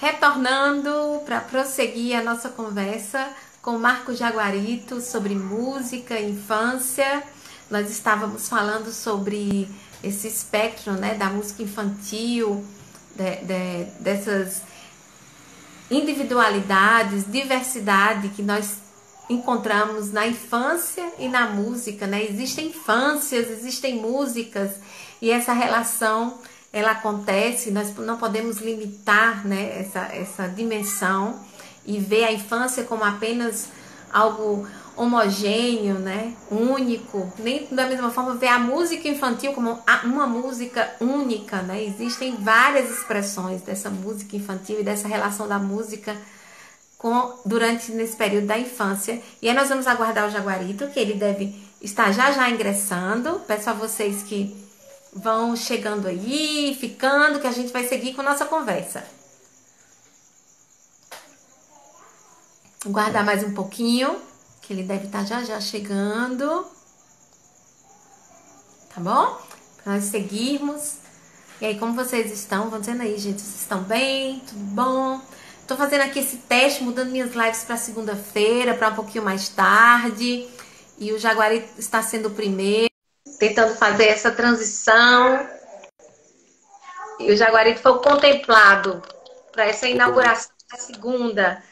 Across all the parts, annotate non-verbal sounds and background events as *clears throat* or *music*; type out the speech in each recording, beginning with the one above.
retornando para prosseguir a nossa conversa com Marco Jaguarito sobre música, infância. Nós estávamos falando sobre esse espectro né, da música infantil, de, de, dessas individualidades, diversidade que nós encontramos na infância e na música, né? Existem infâncias, existem músicas e essa relação ela acontece, nós não podemos limitar né, essa, essa dimensão e ver a infância como apenas algo homogêneo, né, único, nem da mesma forma ver a música infantil como uma música única, né? Existem várias expressões dessa música infantil e dessa relação da música com durante nesse período da infância. E aí nós vamos aguardar o Jaguarito, que ele deve estar já já ingressando. Peço a vocês que vão chegando aí, ficando, que a gente vai seguir com nossa conversa. Guardar mais um pouquinho, que ele deve estar já já chegando. Tá bom? Para nós seguirmos. E aí, como vocês estão? Vão dizendo aí, gente, vocês estão bem? Tudo bom? Tô fazendo aqui esse teste, mudando minhas lives para segunda-feira, para um pouquinho mais tarde. E o Jaguari está sendo o primeiro tentando fazer essa transição. E o Jaguarito foi contemplado para essa inauguração da segunda.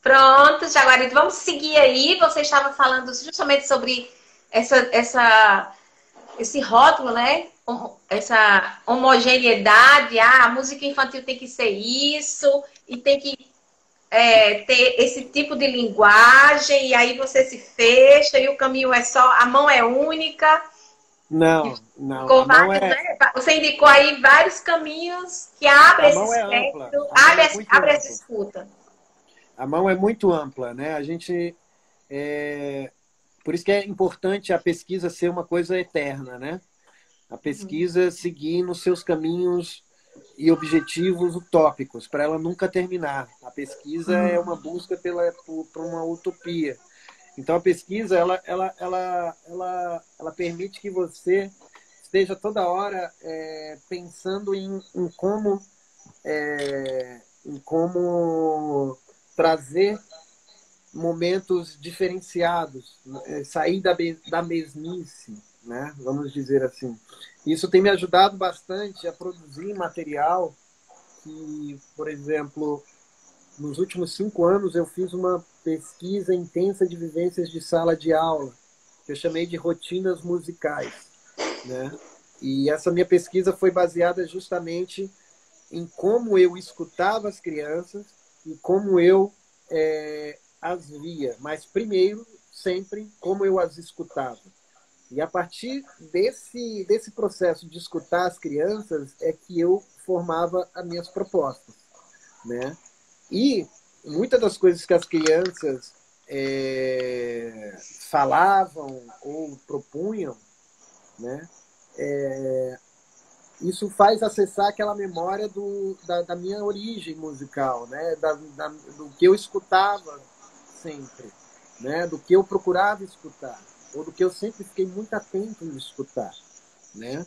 Pronto, Jaguarito, vamos seguir aí. Você estava falando justamente sobre essa, essa, esse rótulo, né? Essa homogeneidade. Ah, a música infantil tem que ser isso, e tem que é, ter esse tipo de linguagem, e aí você se fecha, e o caminho é só, a mão é única. Não, não. Vários, é... né? Você indicou aí vários caminhos que abrem esse é espectro, abre, é abre essa escuta. A mão é muito ampla, né? A gente. É... Por isso que é importante a pesquisa ser uma coisa eterna, né? A pesquisa hum. seguir nos seus caminhos e objetivos utópicos, para ela nunca terminar. A pesquisa hum. é uma busca pela, por, por uma utopia. Então a pesquisa ela, ela, ela, ela, ela permite que você esteja toda hora é, pensando em, em como é, em como trazer momentos diferenciados, é, sair da, da mesmice, né? Vamos dizer assim. Isso tem me ajudado bastante a produzir material que, por exemplo, nos últimos cinco anos eu fiz uma pesquisa intensa de vivências de sala de aula, que eu chamei de rotinas musicais. Né? E essa minha pesquisa foi baseada justamente em como eu escutava as crianças e como eu é, as via, mas primeiro, sempre, como eu as escutava. E a partir desse, desse processo de escutar as crianças é que eu formava as minhas propostas. Né? E muitas das coisas que as crianças é, falavam ou propunham, né, é, isso faz acessar aquela memória do, da, da minha origem musical, né, da, da, do que eu escutava sempre, né, do que eu procurava escutar, ou do que eu sempre fiquei muito atento em escutar. Né?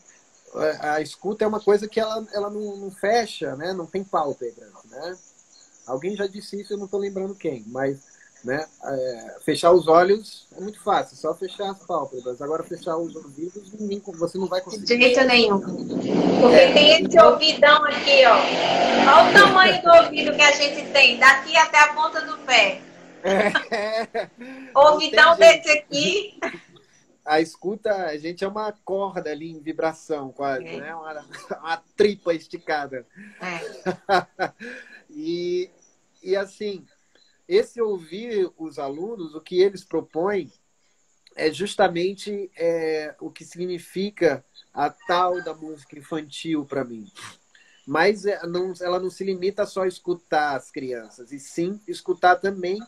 A, escuta é uma coisa que ela, ela não, não fecha, né, não tem pálpebra. Né? Alguém já disse isso, eu não estou lembrando quem, mas né, é, fechar os olhos é muito fácil, só fechar as pálpebras. Agora, fechar os ouvidos, você não vai conseguir. De jeito nenhum. Porque é. tem esse ouvidão aqui, ó. Olha o tamanho do ouvido que a gente tem, daqui até a ponta do pé. É. *laughs* Ouvidão desse aqui. A escuta, a gente é uma corda ali em vibração, quase, é. né? Uma, uma tripa esticada. É. *laughs* e e assim, esse ouvir os alunos, o que eles propõem é justamente é, o que significa a tal da música infantil para mim. Mas é, ela não se limita a só escutar as crianças, e sim escutar também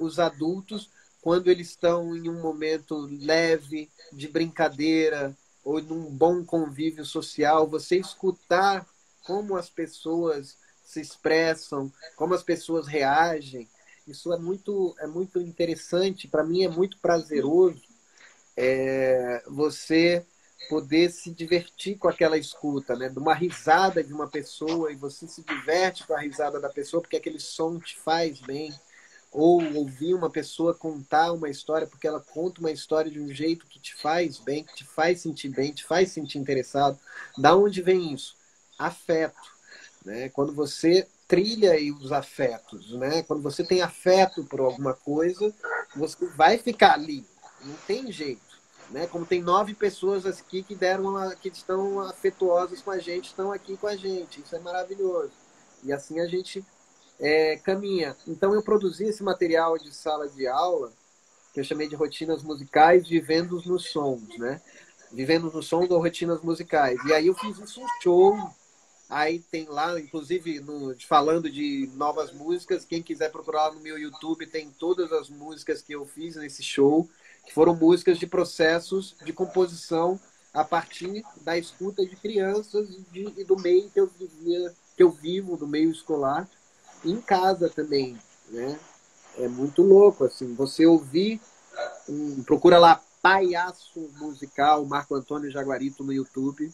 os adultos quando eles estão em um momento leve, de brincadeira, ou num bom convívio social. Você escutar como as pessoas se expressam, como as pessoas reagem. Isso é muito, é muito interessante, para mim é muito prazeroso é, você poder se divertir com aquela escuta, né? De uma risada de uma pessoa e você se diverte com a risada da pessoa porque aquele som te faz bem. Ou ouvir uma pessoa contar uma história porque ela conta uma história de um jeito que te faz bem, que te faz sentir bem, te faz sentir interessado. Da onde vem isso? Afeto, né? Quando você trilha os afetos, né? Quando você tem afeto por alguma coisa, você vai ficar ali. Não tem jeito. Né? Como tem nove pessoas aqui que deram uma, que estão afetuosas com a gente, estão aqui com a gente. Isso é maravilhoso. E assim a gente é, caminha. Então eu produzi esse material de sala de aula, que eu chamei de rotinas musicais, vivendo nos sons, né? Vivendo no som ou rotinas musicais. E aí eu fiz isso um show. Aí tem lá, inclusive, no, falando de novas músicas, quem quiser procurar lá no meu YouTube, tem todas as músicas que eu fiz nesse show que foram músicas de processos de composição a partir da escuta de crianças e, de, e do meio que eu vivia, que eu vivo, do meio escolar, em casa também, né? É muito louco, assim, você ouvir, um, procura lá Palhaço Musical, Marco Antônio Jaguarito no YouTube.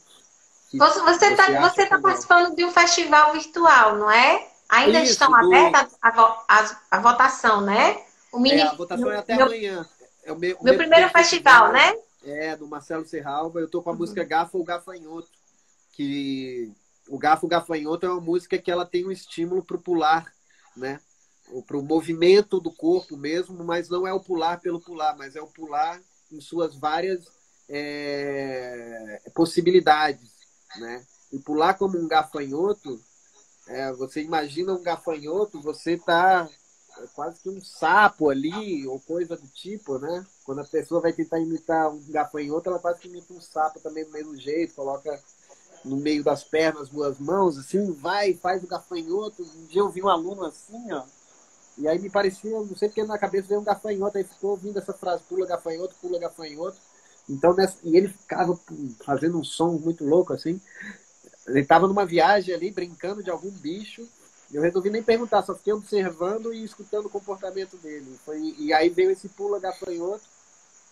Você está você tá participando de um festival virtual, não é? Ainda Isso, estão do... abertas a, a, a, votação, né? O mini... É, a votação é até meu... amanhã. É o meu, meu, meu primeiro festival, né? É, do Marcelo Serralva. Eu tô com a uhum. música Gafo ou Gafanhoto. Que o Gafo Gafanhoto é uma música que ela tem um estímulo pro pular, né? Para o movimento do corpo mesmo, mas não é o pular pelo pular, mas é o pular em suas várias é, possibilidades, né? E pular como um gafanhoto, é, você imagina um gafanhoto, você está é quase que um sapo ali, ou coisa do tipo, né? Quando a pessoa vai tentar imitar um gafanhoto, ela quase que imita um sapo também do mesmo jeito, coloca no meio das pernas, duas mãos, assim, vai, faz o gafanhoto. Um dia eu vi um aluno assim, ó, e aí me parecia, não sei porque na cabeça veio um gafanhoto, aí ficou ouvindo essa frase, pula gafanhoto, pula gafanhoto. Então, nessa, e ele ficava fazendo um som muito louco, assim. Ele estava numa viagem ali, brincando de algum bicho, eu resolvi nem perguntar, só fiquei observando e escutando o comportamento dele. Foi, e aí veio esse pula gafanhoto.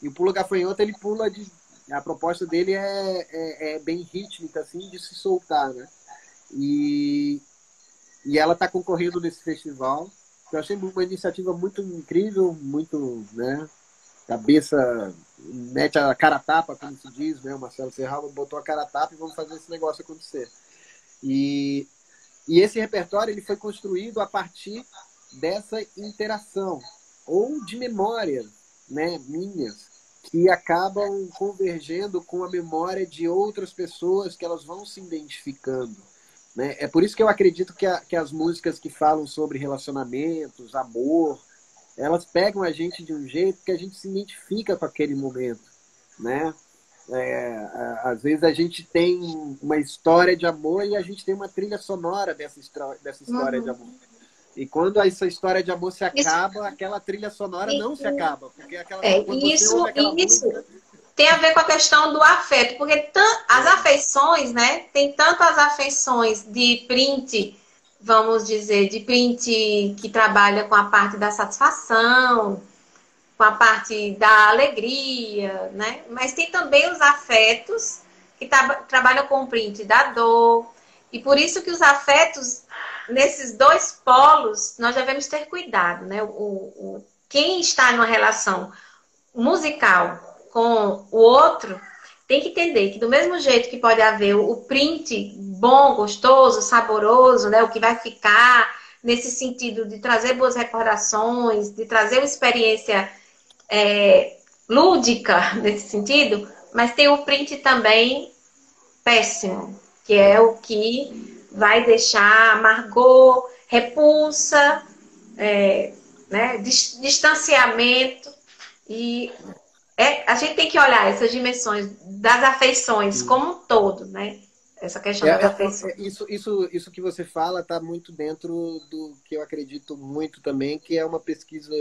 E o pula gafanhoto, ele pula de. A proposta dele é, é, é bem rítmica, assim, de se soltar, né? E, e ela está concorrendo nesse festival. Eu achei uma iniciativa muito incrível, muito, né? Cabeça, mete a cara tapa, como se diz, né? O Marcelo Serralva botou a cara tapa e vamos fazer esse negócio acontecer. E e esse repertório ele foi construído a partir dessa interação ou de memórias, né, minhas, que acabam convergendo com a memória de outras pessoas que elas vão se identificando. Né? É por isso que eu acredito que, a, que as músicas que falam sobre relacionamentos, amor, elas pegam a gente de um jeito que a gente se identifica com aquele momento, né? É, às vezes a gente tem uma história de amor e a gente tem uma trilha sonora dessa, dessa história uhum. de amor. E quando essa história de amor se acaba, isso, aquela trilha sonora não se acaba. Porque aquela, é, isso, isso música... tem a ver com a questão do afeto. Porque as afeições, né? Tem tanto as afeições de print, vamos dizer, de print que trabalha com a parte da satisfação, com a parte da alegria, né? Mas tem também os afetos que tra trabalham com o print da dor. E por isso que os afetos, nesses dois polos, nós devemos ter cuidado, né? O, o, quem está numa relação musical com o outro tem que entender que do mesmo jeito que pode haver o print bom, gostoso, saboroso, né? O que vai ficar nesse sentido de trazer boas recordações, de trazer uma experiência é, lúdica *laughs* nesse sentido, mas tem o print também péssimo, que é o que vai deixar amargor, repulsa, é, né, distanciamento e é, a gente tem que olhar essas dimensões das afeições como um todo, né? Essa questão é, das é, afeições. É, isso, isso, isso que você fala está muito dentro do que eu acredito muito também, que é uma pesquisa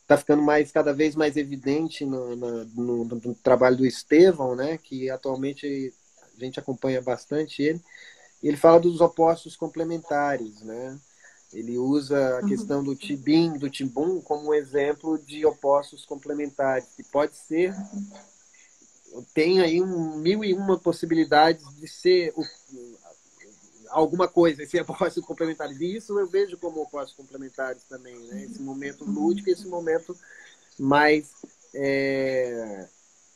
está ficando mais cada vez mais evidente no, no, no, trabalho do Estevão, né? Que atualmente a gente acompanha bastante ele. E ele fala dos opostos complementares, né? Ele usa a uhum. questão do tibim, do timbum, como um exemplo de opostos complementares, que pode ser tem aí um, mil e uma possibilidades de ser o, alguma coisa, esse *laughs* apóstolo complementares. E isso eu vejo como apóstolos complementares também, né? Esse momento lúdico, esse momento mais é,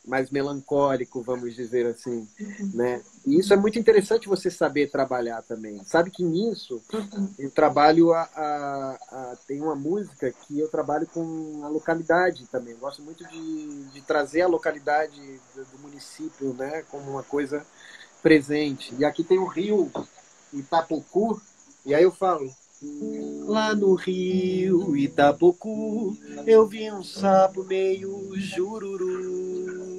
mais melancólico, vamos dizer assim, uhum. né? E isso é muito interessante você saber trabalhar também. Sabe que nisso uhum. eu trabalho a, a, a, tem uma música que eu trabalho com a localidade também. Eu gosto muito de, de trazer a localidade do, do, município, né, como uma coisa presente. E aqui tem o rio Itapucu, e aí eu falo Lá no rio Itapucu, eu vi um sapo meio jururu.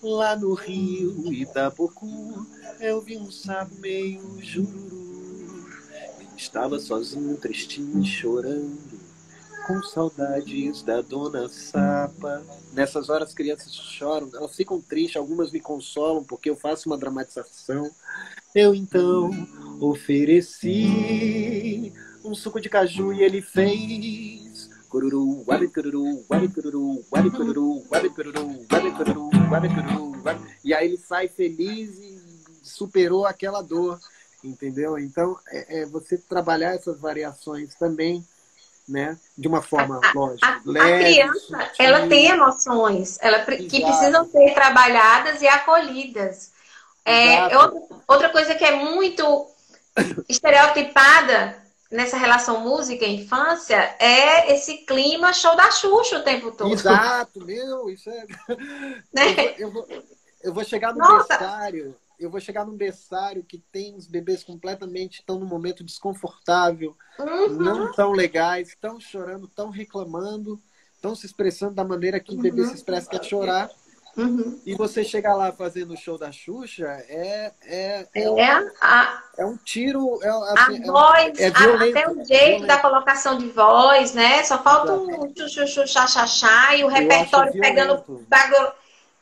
Lá no rio Itapucu, eu vi um sapo meio jururu. Estava sozinho, tristinho, chorando, com saudades da dona Sapa. Nessas horas as crianças choram, elas ficam tristes, algumas me consolam porque eu faço uma dramatização. Eu então ofereci um suco de caju e ele fez cururu, wabi cururu, wabi cururu, wabi cururu, wabi cururu, wabi cururu, e aí ele sai feliz e superou aquela dor, entendeu? Então é, é você trabalhar essas variações também né? De uma forma, a, lógica, a, leve. A criança, ela tem emoções, ela, que precisam ser trabalhadas e acolhidas. É, outra, outra coisa que é muito estereotipada nessa relação música e infância é esse clima show da Xuxa o tempo todo. Exato, meu, isso é. Né? Eu, vou, eu, vou, eu vou chegar no Nossa. berçário, eu vou chegar num berçário que tem os bebês completamente estão num momento desconfortável, uhum. não tão legais, estão chorando, estão reclamando, estão se expressando da maneira que o bebê uhum. se expressa que é chorar. Uhum. E você chegar lá fazendo o show da Xuxa é é é, um, é, a, é um tiro é, assim, a voz é, é violento, até o jeito da colocação de voz né? Só falta um chuchu chá e o repertório pegando bagulho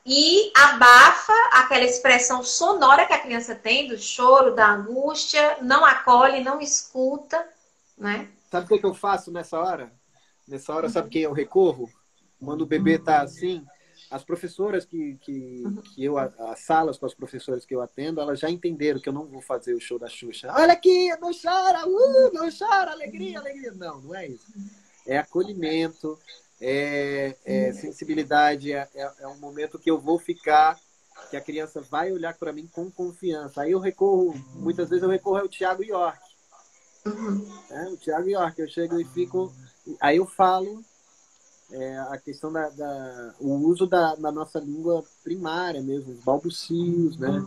e abafa aquela expressão sonora que a criança tem do choro da angústia não acolhe não escuta né? Sabe o que eu faço nessa hora? Nessa hora sabe quem eu recorro? Quando o bebê tá assim as professoras que, que, uhum. que eu, as salas com as professoras que eu atendo, elas já entenderam que eu não vou fazer o show da Xuxa. Olha aqui, não chora, uh, não chora, alegria, alegria. Não, não é isso. É acolhimento, é, é sensibilidade, é, é, é um momento que eu vou ficar, que a criança vai olhar para mim com confiança. Aí eu recorro, muitas vezes eu recorro ao Tiago York. Uhum. É, o Tiago York, eu chego e fico. Aí eu falo é, a questão da, da, o uso da, da nossa língua primária mesmo, os balbucios, né?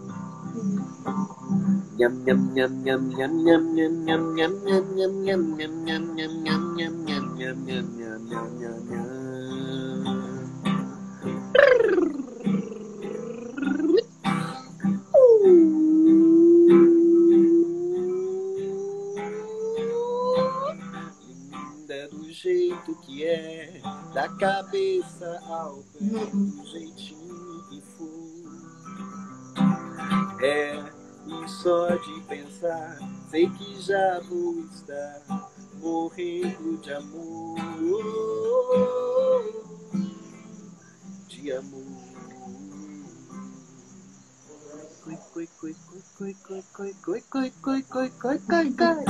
jeito que é, da cabeça ao pé, do jeitinho que for. É, e só de pensar, sei que já vou estar morrendo de amor. De amor. Coi, coi, coi, coi, coi, coi, coi, coi, coi, coi, coi, coi, coi,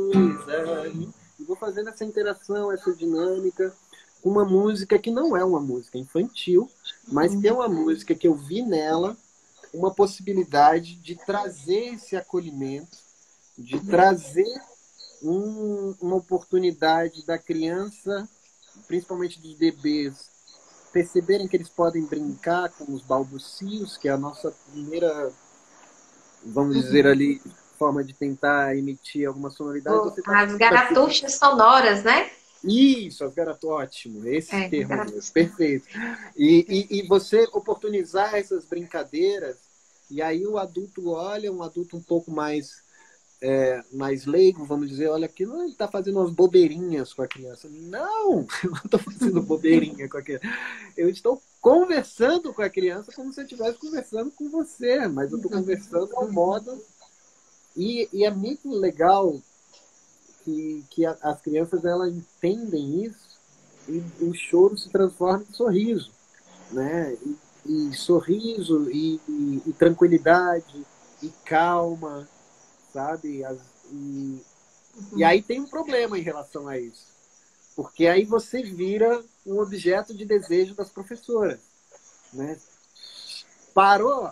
coisa e vou fazendo essa interação, essa dinâmica com uma música que não é uma música infantil, mas que é uma música que eu vi nela uma possibilidade de trazer esse acolhimento, de trazer um, uma oportunidade da criança, principalmente dos bebês, perceberem que eles podem brincar com os balbucios, que é a nossa primeira, vamos dizer ali, forma de tentar emitir alguma sonoridade. Oh, tá, as garatuchas tá... sonoras, né? Isso, as garato, ótimo, esse é, termo mesmo, perfeito. E, e, e, você oportunizar essas brincadeiras, e aí o adulto olha, um adulto um pouco mais, é, mais leigo, vamos dizer, olha aqui, ele está fazendo umas bobeirinhas com a criança. Não, *laughs* eu não estou fazendo bobeirinha com a criança. Eu estou conversando com a criança como se eu estivesse conversando com você, mas eu estou conversando ao modo e, e é muito legal que, que a, as crianças elas entendem isso e o choro se transforma em sorriso. né? E, e sorriso, e, e, e, tranquilidade, e calma, sabe? As, e, uhum. e aí tem um problema em relação a isso. Porque aí você vira um objeto de desejo das professoras. Né? Parou?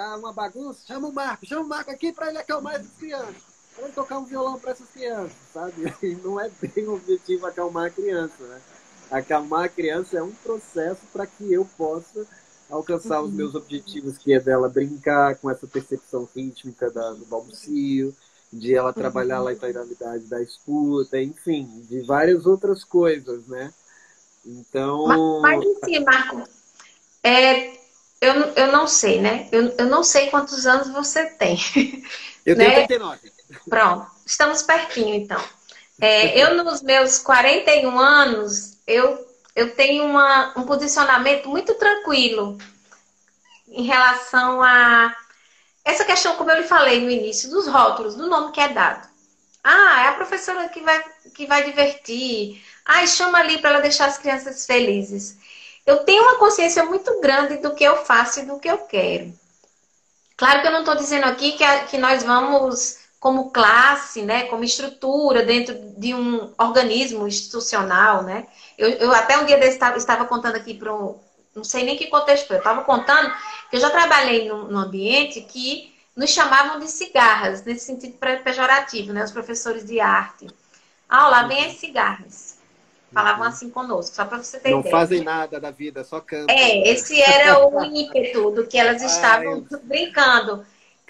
Tá uma bagunça? Chama o Marco, chama o Marco aqui para ele acalmar essas crianças. Para ele tocar um violão para essas crianças, sabe? *laughs* E não é bem o objetivo acalmar a criança, né? Acalmar a criança é um processo para que eu possa alcançar os meus objetivos, que é dela brincar com essa percepção rítmica da, do balbucio, de ela trabalhar a lateralidade da escuta, enfim, de várias outras coisas, né? Então. Mas, mas sim, Marco, é, eu, eu não sei, né? Eu, eu não sei quantos anos você tem. *laughs* Eu né? tenho 39. Pronto, estamos pertinho então. *laughs* É, eu, nos meus 41 anos, eu, eu tenho uma, um posicionamento muito tranquilo em relação a essa questão, como eu lhe falei no início, dos rótulos, do nome que é dado. Ah, é a professora que vai, que vai divertir. Ah, chama ali para ela deixar as crianças felizes. Eu tenho uma consciência muito grande do que eu faço e do que eu quero. Claro que eu não estou dizendo aqui que, a, que nós vamos, como classe, né, como estrutura, dentro de um organismo institucional, né? Eu, eu até um dia desse estava, estava contando aqui para um, não sei nem que contexto foi, eu estava contando que eu já trabalhei num, num, ambiente que nos chamavam de cigarras, nesse sentido pejorativo, né? Os professores de arte. Ah, lá vem as cigarras. Falavam assim conosco, só para você ter Não ideia. Não fazem nada da vida, só cantam. É, esse era o ímpeto do que elas *laughs* estavam Ai, brincando.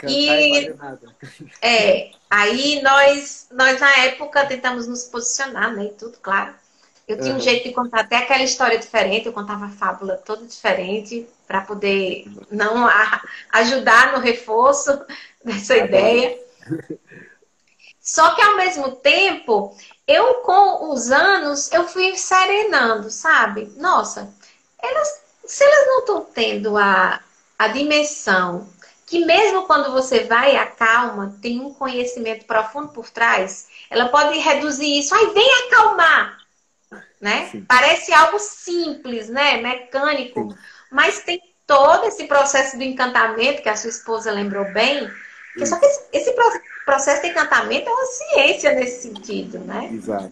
e *laughs* é, aí nós, nós na época tentamos nos posicionar, né? E tudo, claro. Eu tinha um jeito de contar até aquela história diferente, eu contava a fábula toda diferente para poder não a, ajudar no reforço *laughs* dessa ideia. Só que ao mesmo tempo, eu com os anos, eu fui serenando, sabe? Nossa, elas, se elas não estão tendo a, a dimensão que mesmo quando você vai a calma, tem um conhecimento profundo por trás, ela pode reduzir isso. Aí vem acalmar né? Sim. Parece algo simples, né? Mecânico, Sim. mas tem todo esse processo do encantamento que a sua esposa lembrou bem. Que só que esse, esse, processo de encantamento é uma ciência nesse sentido, né? Exato.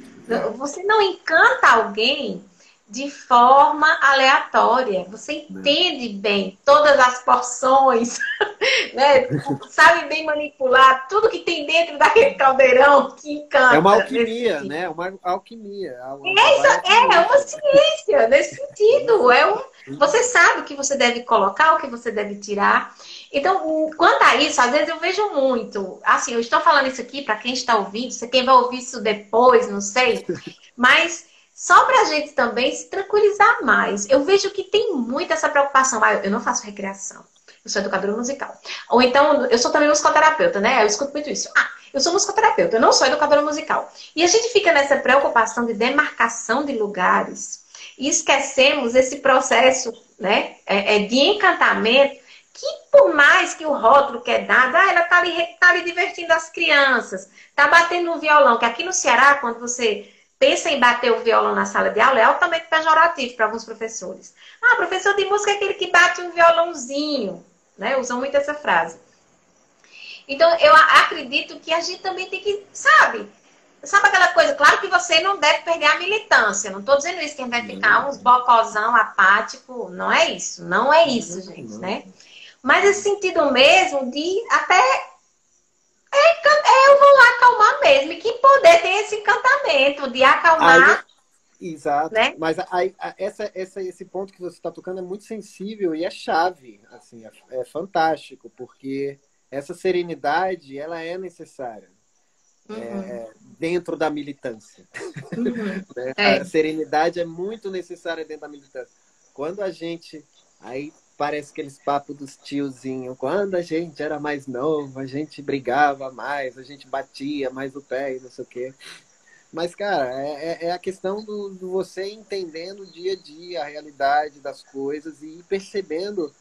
Você não encanta alguém de forma aleatória. Você entende bem todas as porções, *laughs* né? sabe bem manipular tudo que tem dentro daquele caldeirão que encanta. É uma alquimia, né? É uma alquimia. É, uma, é, é uma ciência nesse sentido. É um, você sabe o que você deve colocar, o que você deve tirar. Então, quanto a isso, às vezes eu vejo muito. Assim, eu estou falando isso aqui para quem está ouvindo, se quem vai ouvir isso depois, não sei. *laughs* Mas só para a gente também se tranquilizar mais. Eu vejo que tem muito essa preocupação. Ah, eu não faço recreação. Eu sou educadora musical. Ou então, eu sou também musicoterapeuta, né? Eu escuto muito isso. Ah, eu sou musicoterapeuta, eu não sou educadora musical. E a gente fica nessa preocupação de demarcação de lugares e esquecemos esse processo né, é, é de encantamento que por mais que o rótulo que é dado, ah, ela tá ali, tá ali divertindo as crianças, tá batendo um violão, que aqui no Ceará, quando você pensa em bater o violão na sala de aula é altamente pejorativo para alguns professores. Ah, professor de música é aquele que bate um violãozinho, né? Usam muito essa frase. Então, eu acredito que a gente também tem que, sabe? Sabe aquela coisa? Claro que você não deve perder a militância. Não estou dizendo isso, que a gente vai ficar uns bocozão apático. Não é isso. Não é isso, gente, né? Mas esse sentido mesmo de até é, é, eu vou lá acalmar mesmo. E que poder tem esse encantamento de acalmar. Aí, exato. Né? Mas essa, essa, esse ponto que você está tocando é muito sensível e é chave. Assim, é, é, fantástico, porque essa serenidade ela é necessária. É, uhum. É, dentro da militância. Uhum. *laughs* né? é. A serenidade é muito necessária dentro da militância. Quando a gente aí parece aqueles papos dos tiozinhos. Quando a gente era mais novo, a gente brigava mais, a gente batia mais o pé e não sei o quê. Mas, cara, é, é, é a questão do, do, você entendendo o dia a dia, a realidade das coisas e percebendo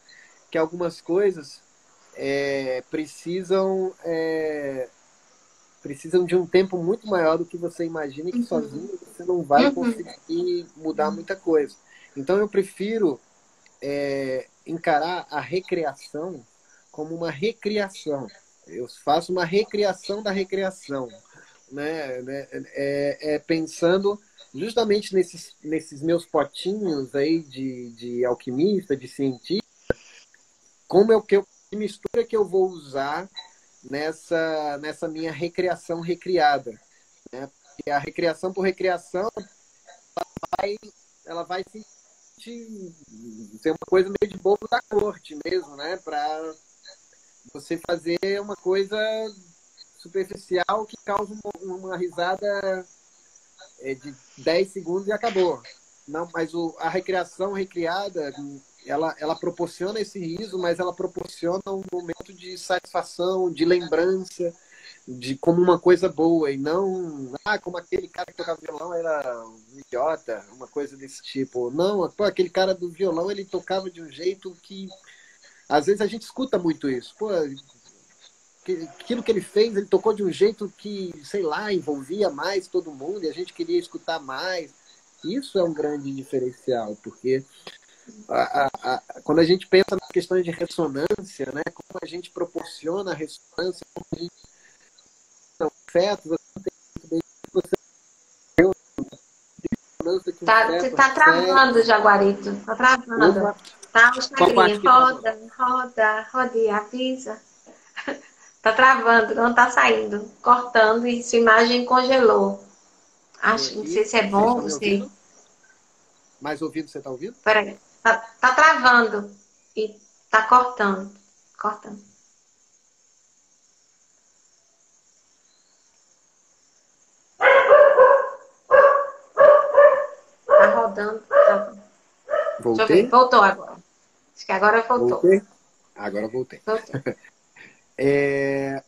que algumas coisas é, precisam é, precisam de um tempo muito maior do que você imagina e que uhum. sozinho você não vai uhum. conseguir mudar muita coisa. Então eu prefiro é, encarar a recreação como uma recriação. Eu faço uma recriação da recriação, né? né? É, é pensando justamente nesses, nesses meus potinhos aí de, de alquimista, de cientista, como é o que eu mistura que eu vou usar nessa, nessa minha recriação recriada. Né? Porque a recriação por recriação ela vai, ela vai se ser uma coisa meio de bobo da corte mesmo, né? Para você fazer uma coisa superficial que causa uma, risada é, de 10 segundos e acabou. Não, mas o, a recriação recriada, ela, ela proporciona esse riso, mas ela proporciona um momento de satisfação, de lembrança, de como uma coisa boa e não ah como aquele cara que tocava violão era um idiota uma coisa desse tipo. Não pô, aquele cara do violão ele tocava de um jeito que às vezes a gente escuta muito isso. Pô aquilo que ele fez ele tocou de um jeito que sei lá envolvia mais todo mundo e a gente queria escutar mais. Isso é um grande diferencial porque a, a, a, quando a gente pensa nas questões de ressonância né como a gente proporciona a ressonância como a gente feto, você Tá, você tá travando, Jaguarito. Tá travando. Opa. Tá o Instagram. Roda, roda, roda e avisa. *laughs* tá travando, não tá saindo. Cortando e sua imagem congelou. Acho, não sei se é bom, não sei. Mais ouvido, você tá ouvindo? Peraí. Tá, tá travando e tá cortando. Cortando. Tá... Voltei? Voltou agora. Acho que agora voltou. Voltei? Agora voltei. *laughs* é,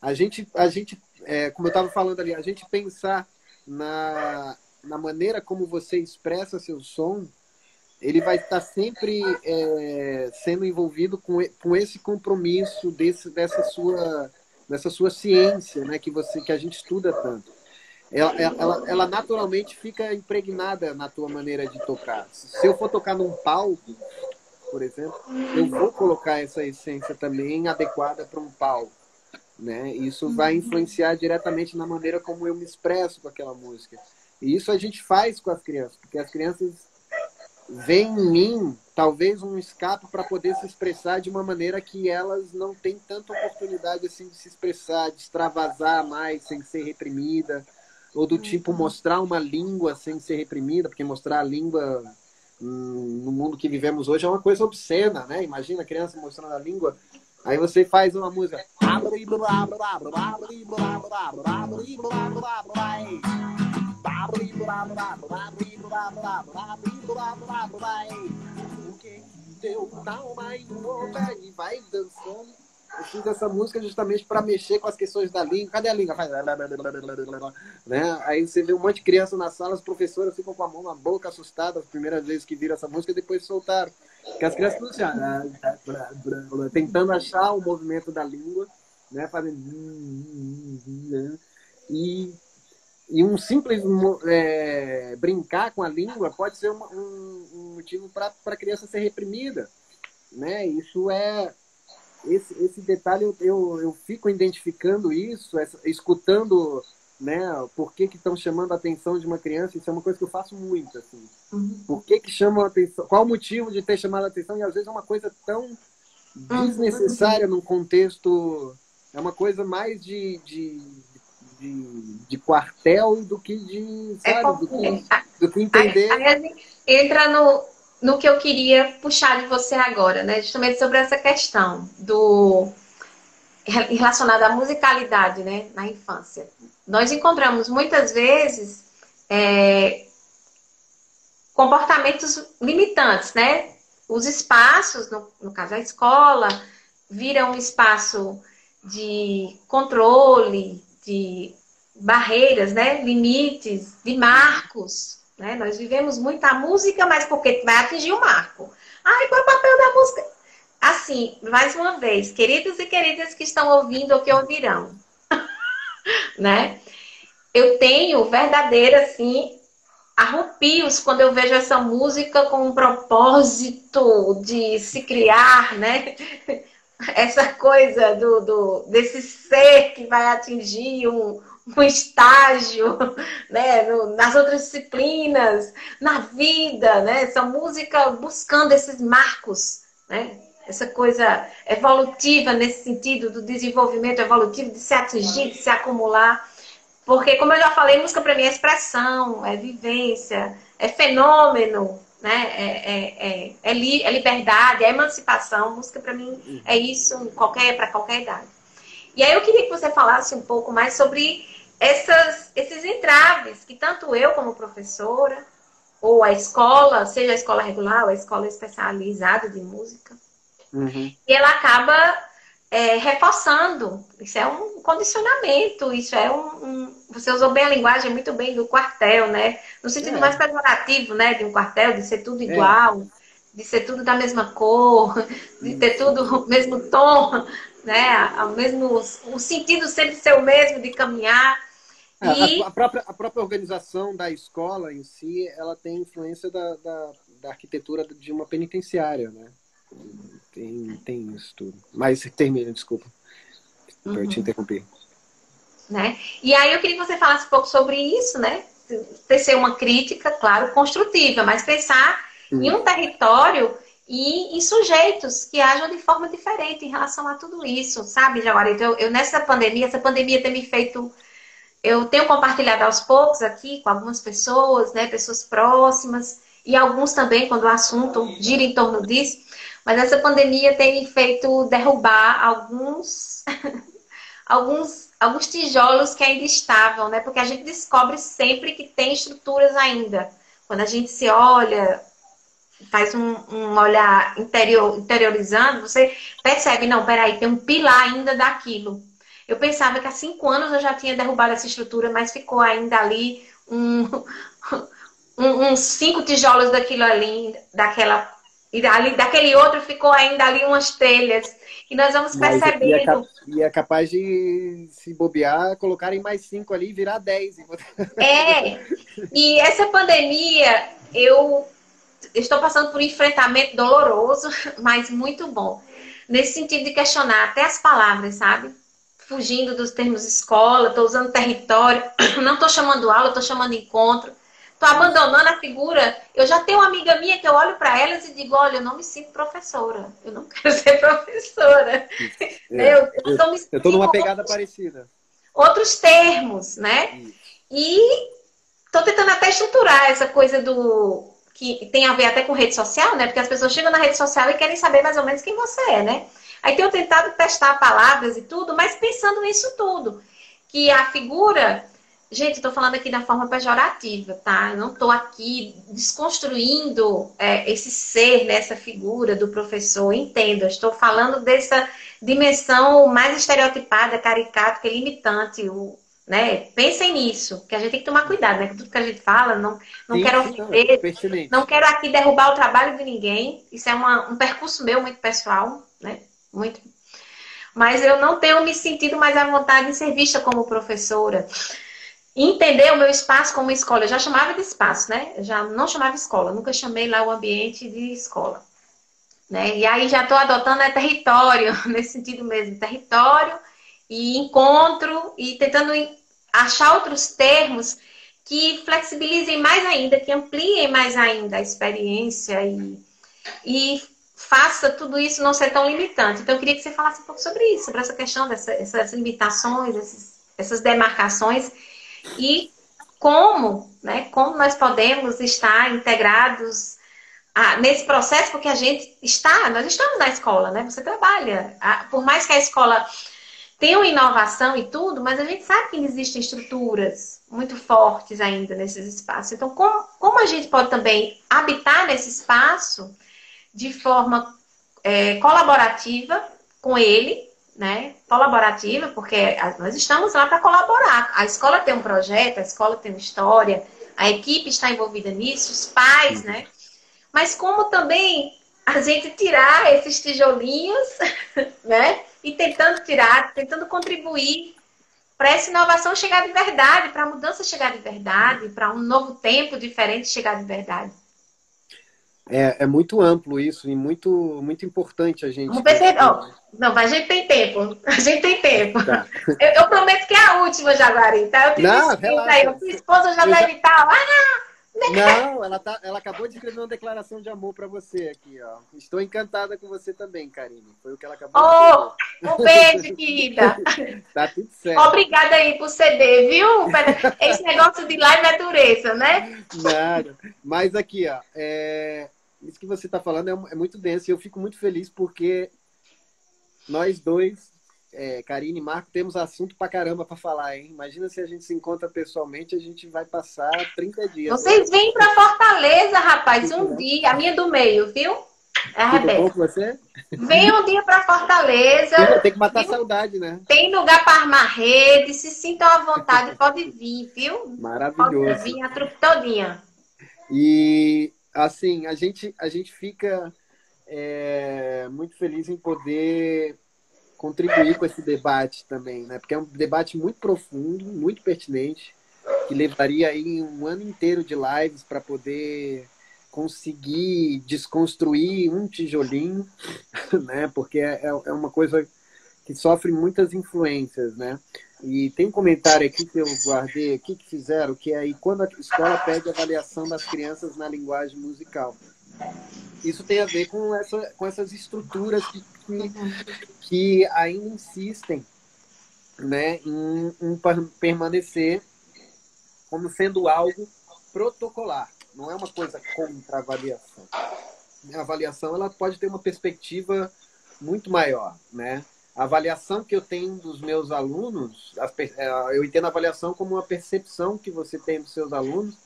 a gente, a gente é, como eu estava falando ali, a gente pensar na, na maneira como você expressa seu som, ele vai estar sempre é, sendo envolvido com, com esse compromisso desse, dessa sua dessa sua ciência, né, que você que a gente estuda tanto ela, ela, ela, naturalmente fica impregnada na tua maneira de tocar. Se eu for tocar num palco, por exemplo, eu vou colocar essa essência também adequada para um palco. Né? Isso vai influenciar diretamente na maneira como eu me expresso com aquela música. E isso a gente faz com as crianças, porque as crianças veem em mim talvez um escape para poder se expressar de uma maneira que elas não têm tanta oportunidade assim de se expressar, de extravasar mais sem ser reprimida ou do tipo uhum. mostrar uma língua sem ser reprimida, porque mostrar a língua hum, no mundo que vivemos hoje é uma coisa obscena, né? Imagina a criança mostrando a língua. Aí você faz uma música. E vai dançando. Eu fiz essa música justamente para mexer com as questões da língua. Cadê a língua? Né? Aí você vê um monte de criança na sala, as professoras ficam com a mão na boca, assustadas, as primeiras vezes que viram essa música, depois soltaram. Porque as crianças estão assim, tentando achar o movimento da língua, né? fazendo. E, e um simples é, brincar com a língua pode ser um, um, um motivo para a criança ser reprimida. Né? Isso é esse, esse detalhe eu, eu, eu fico identificando isso, essa, escutando né, por que estão chamando a atenção de uma criança, isso é uma coisa que eu faço muito, assim. Uhum. Por que, que chamam a atenção? Qual o motivo de ter chamado a atenção? E às vezes é uma coisa tão uhum. desnecessária uhum. num contexto. É uma coisa mais de, de, de, de quartel do que de. É sabe, é do, que, do que entender. Aí, aí entra no, no que eu queria puxar de você agora, né? Justamente sobre essa questão do relacionada à musicalidade, né, na infância. Nós encontramos muitas vezes é, comportamentos limitantes, né? Os espaços, no, no caso a escola, viram um espaço de controle, de barreiras, né? Limites, de marcos, né? Nós vivemos muita música, mas porque vai atingir o marco. Ai, qual é o papel da música? Assim, mais uma vez, queridos e queridas que estão ouvindo ou que ouvirão, *laughs* né? Eu tenho verdadeira, assim, arrupios quando eu vejo essa música com um propósito de se criar, né? *laughs* Essa coisa do, do desse ser que vai atingir um, um estágio, né? No, nas outras disciplinas, na vida, né? Essa música buscando esses marcos, né? Essa coisa evolutiva nesse sentido do desenvolvimento evolutivo, de se atingir, de se acumular. Porque, como eu já falei, música para mim é expressão, é vivência, é fenômeno, né? É, é, é, é, é liberdade, é emancipação. Música para mim é isso, qualquer para qualquer idade. E aí eu queria que você falasse um pouco mais sobre essas, esses entraves que tanto eu como professora ou a escola, seja a escola regular ou a escola especializada de música, uhum. e ela acaba é, reforçando. Isso é um condicionamento, isso é um, um, Você usou bem a linguagem muito bem do quartel, né? No sentido é. mais pejorativo, né? De um quartel, de ser tudo igual, é. de ser tudo da mesma cor, *laughs* de ter tudo o mesmo tom, né? O mesmo, o sentido sempre ser o mesmo de caminhar. É, e... A, a, própria, a própria organização da escola em si, ela tem influência da, da, da arquitetura de uma penitenciária, né? Tem, tem isso tudo. Mas termina, desculpa. Uhum. Eu te interrompi. Né? E aí eu queria que você falasse um pouco sobre isso, né? Tecer uma crítica, claro, construtiva, mas pensar uhum. em um território e em sujeitos que ajam de forma diferente em relação a tudo isso, sabe, Jaguari? Então, eu, nessa pandemia, essa pandemia tem me feito. Eu tenho compartilhado aos poucos aqui com algumas pessoas, né, pessoas próximas, e alguns também, quando o assunto gira em torno disso, mas essa pandemia tem feito derrubar alguns, *laughs* alguns, alguns tijolos que ainda estavam, né? Porque a gente descobre sempre que tem estruturas ainda. Quando a gente se olha, faz um, um olhar interior, interiorizando, você percebe, não, peraí, tem um pilar ainda daquilo. Eu pensava que há cinco anos eu já tinha derrubado essa estrutura, mas ficou ainda ali um, *laughs* um, uns cinco tijolos daquilo ali, daquela e ali, daquele outro ficou ainda ali umas telhas. E nós vamos percebendo. E é, capaz de se bobear, colocarem mais cinco ali e virar dez. É. E essa pandemia, eu estou passando por um enfrentamento doloroso, *laughs* mas muito bom. Nesse sentido de questionar até as palavras, sabe? Fugindo dos termos escola, estou usando território, *clears throat* não estou chamando aula, estou chamando encontro Tô abandonando a figura. Eu já tenho uma amiga minha que eu olho para elas e digo: olha, eu não me sinto professora. Eu não *laughs* quero ser professora. É, eu, tô numa pegada outros, parecida. Outros termos, né? Isso. E tô tentando até estruturar essa coisa do. Que tem a ver até com rede social, né? Porque as pessoas chegam na rede social e querem saber mais ou menos quem você é, né? Aí tenho tentado testar palavras e tudo, mas pensando nisso tudo. Que a figura Gente, estou falando aqui da forma pejorativa, tá? Eu não estou aqui desconstruindo é, esse ser, né, figura do professor. Entenda, estou falando dessa dimensão mais estereotipada, caricata, limitante. O, né? Pensem nisso, que a gente tem que tomar cuidado, né? Com tudo que a gente fala, não, não sim, quero ofender, não quero aqui derrubar o trabalho de ninguém. Isso é uma, um percurso meu muito pessoal, né? Muito. Mas eu não tenho me sentido mais à vontade em ser vista como professora entender o meu espaço como escola. Eu já chamava de espaço, né? Eu já não chamava escola, nunca chamei lá o ambiente de escola. Né? E aí já estou adotando é território, *laughs* nesse sentido mesmo, território e encontro e tentando achar outros termos que flexibilizem mais ainda, que ampliem mais ainda a experiência e, e faça tudo isso não ser tão limitante. Então, eu queria que você falasse um pouco sobre isso, sobre essa questão dessas limitações, esses, essas demarcações e como, né, como nós podemos estar integrados a, nesse processo, porque a gente está, nós estamos na escola, né? Você trabalha. A, por mais que a escola tenha uma inovação e tudo, mas a gente sabe que existem estruturas muito fortes ainda nesses espaços. Então, como, como a gente pode também habitar nesse espaço de forma é, colaborativa com ele, né, colaborativa, porque nós estamos lá para colaborar. A escola tem um projeto, a escola tem uma história, a equipe está envolvida nisso, os pais, né? Mas como também a gente tirar esses tijolinhos, *laughs* né? E tentando tirar, tentando contribuir para essa inovação chegar de verdade, para a mudança chegar de verdade, para um novo tempo diferente chegar de verdade. É, é muito amplo isso e muito, muito importante a gente. Vamos perceber. Oh, não, a gente tem tempo. *laughs* A gente tem tempo. Tá. *laughs* Eu, eu, prometo que é a última, Jaguari, tá? Eu tenho não, aí. Eu, esposa já deve estar. Ah, não, ela, tá, ela acabou de escrever uma declaração de amor para você aqui, ó. Estou encantada com você também, Karine. Foi o que ela acabou oh, de. Um beijo, querida. *laughs* tá tudo certo. Obrigada aí por ceder, viu? Esse negócio de live é dureza, né? Nada. Mas aqui, ó, é... isso que você está falando é, é muito denso e eu fico muito feliz porque nós dois é, Karine e Marco, temos assunto pra caramba pra falar, hein? Imagina se a gente se encontra pessoalmente, a gente vai passar 30 dias. Vocês né? vêm pra Fortaleza, rapaz, um né? dia. A minha do meio, viu? É a Tudo bom com você? Vem um dia pra Fortaleza. Tem que matar viu? saudade, né? Tem lugar pra armar rede, se sintam à vontade, *laughs* pode vir, viu? Maravilhoso. Pode vir a trupe todinha. E, assim, a gente, a gente fica é, muito feliz em poder contribuir com esse debate também, né? Porque é um debate muito profundo, muito pertinente, que levaria aí um ano inteiro de lives para poder conseguir desconstruir um tijolinho, *laughs* né? Porque é, é, é uma coisa que sofre muitas influências, né? E tem um comentário aqui que eu guardei que fizeram, que é aí quando a escola pede avaliação das crianças na linguagem musical. Isso tem a ver com, essa, com essas estruturas que, que, que ainda insistem né, em, em permanecer como sendo algo protocolar. Não é uma coisa contra avaliação. A avaliação ela pode ter uma perspectiva muito maior, né? A avaliação que eu tenho dos meus alunos, é, eu entendo a avaliação como uma percepção que você tem dos seus alunos,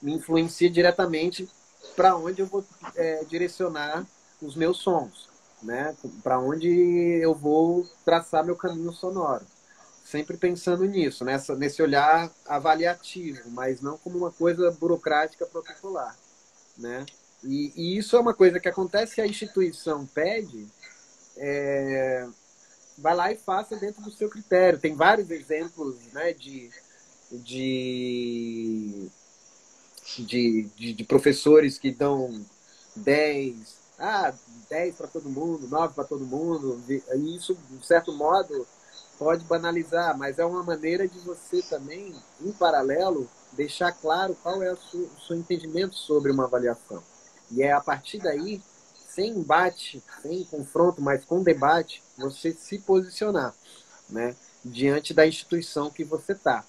me influencia diretamente para onde eu vou é, direcionar os meus sons, né? Para onde eu vou traçar meu caminho sonoro. Sempre pensando nisso, nessa, nesse olhar avaliativo, mas não como uma coisa burocrática protocolar, né? E, e isso é uma coisa que acontece se a instituição pede, é, vai lá e faça dentro do seu critério. Tem vários exemplos né, de, de de, de, de professores que dão 10, ah, 10 para todo mundo, 9 para todo mundo. E isso, de certo modo, pode banalizar, mas é uma maneira de você também, em paralelo, deixar claro qual é o seu, seu entendimento sobre uma avaliação. E é a partir daí, sem embate, sem confronto, mas com debate, você se posicionar né, diante da instituição que você está.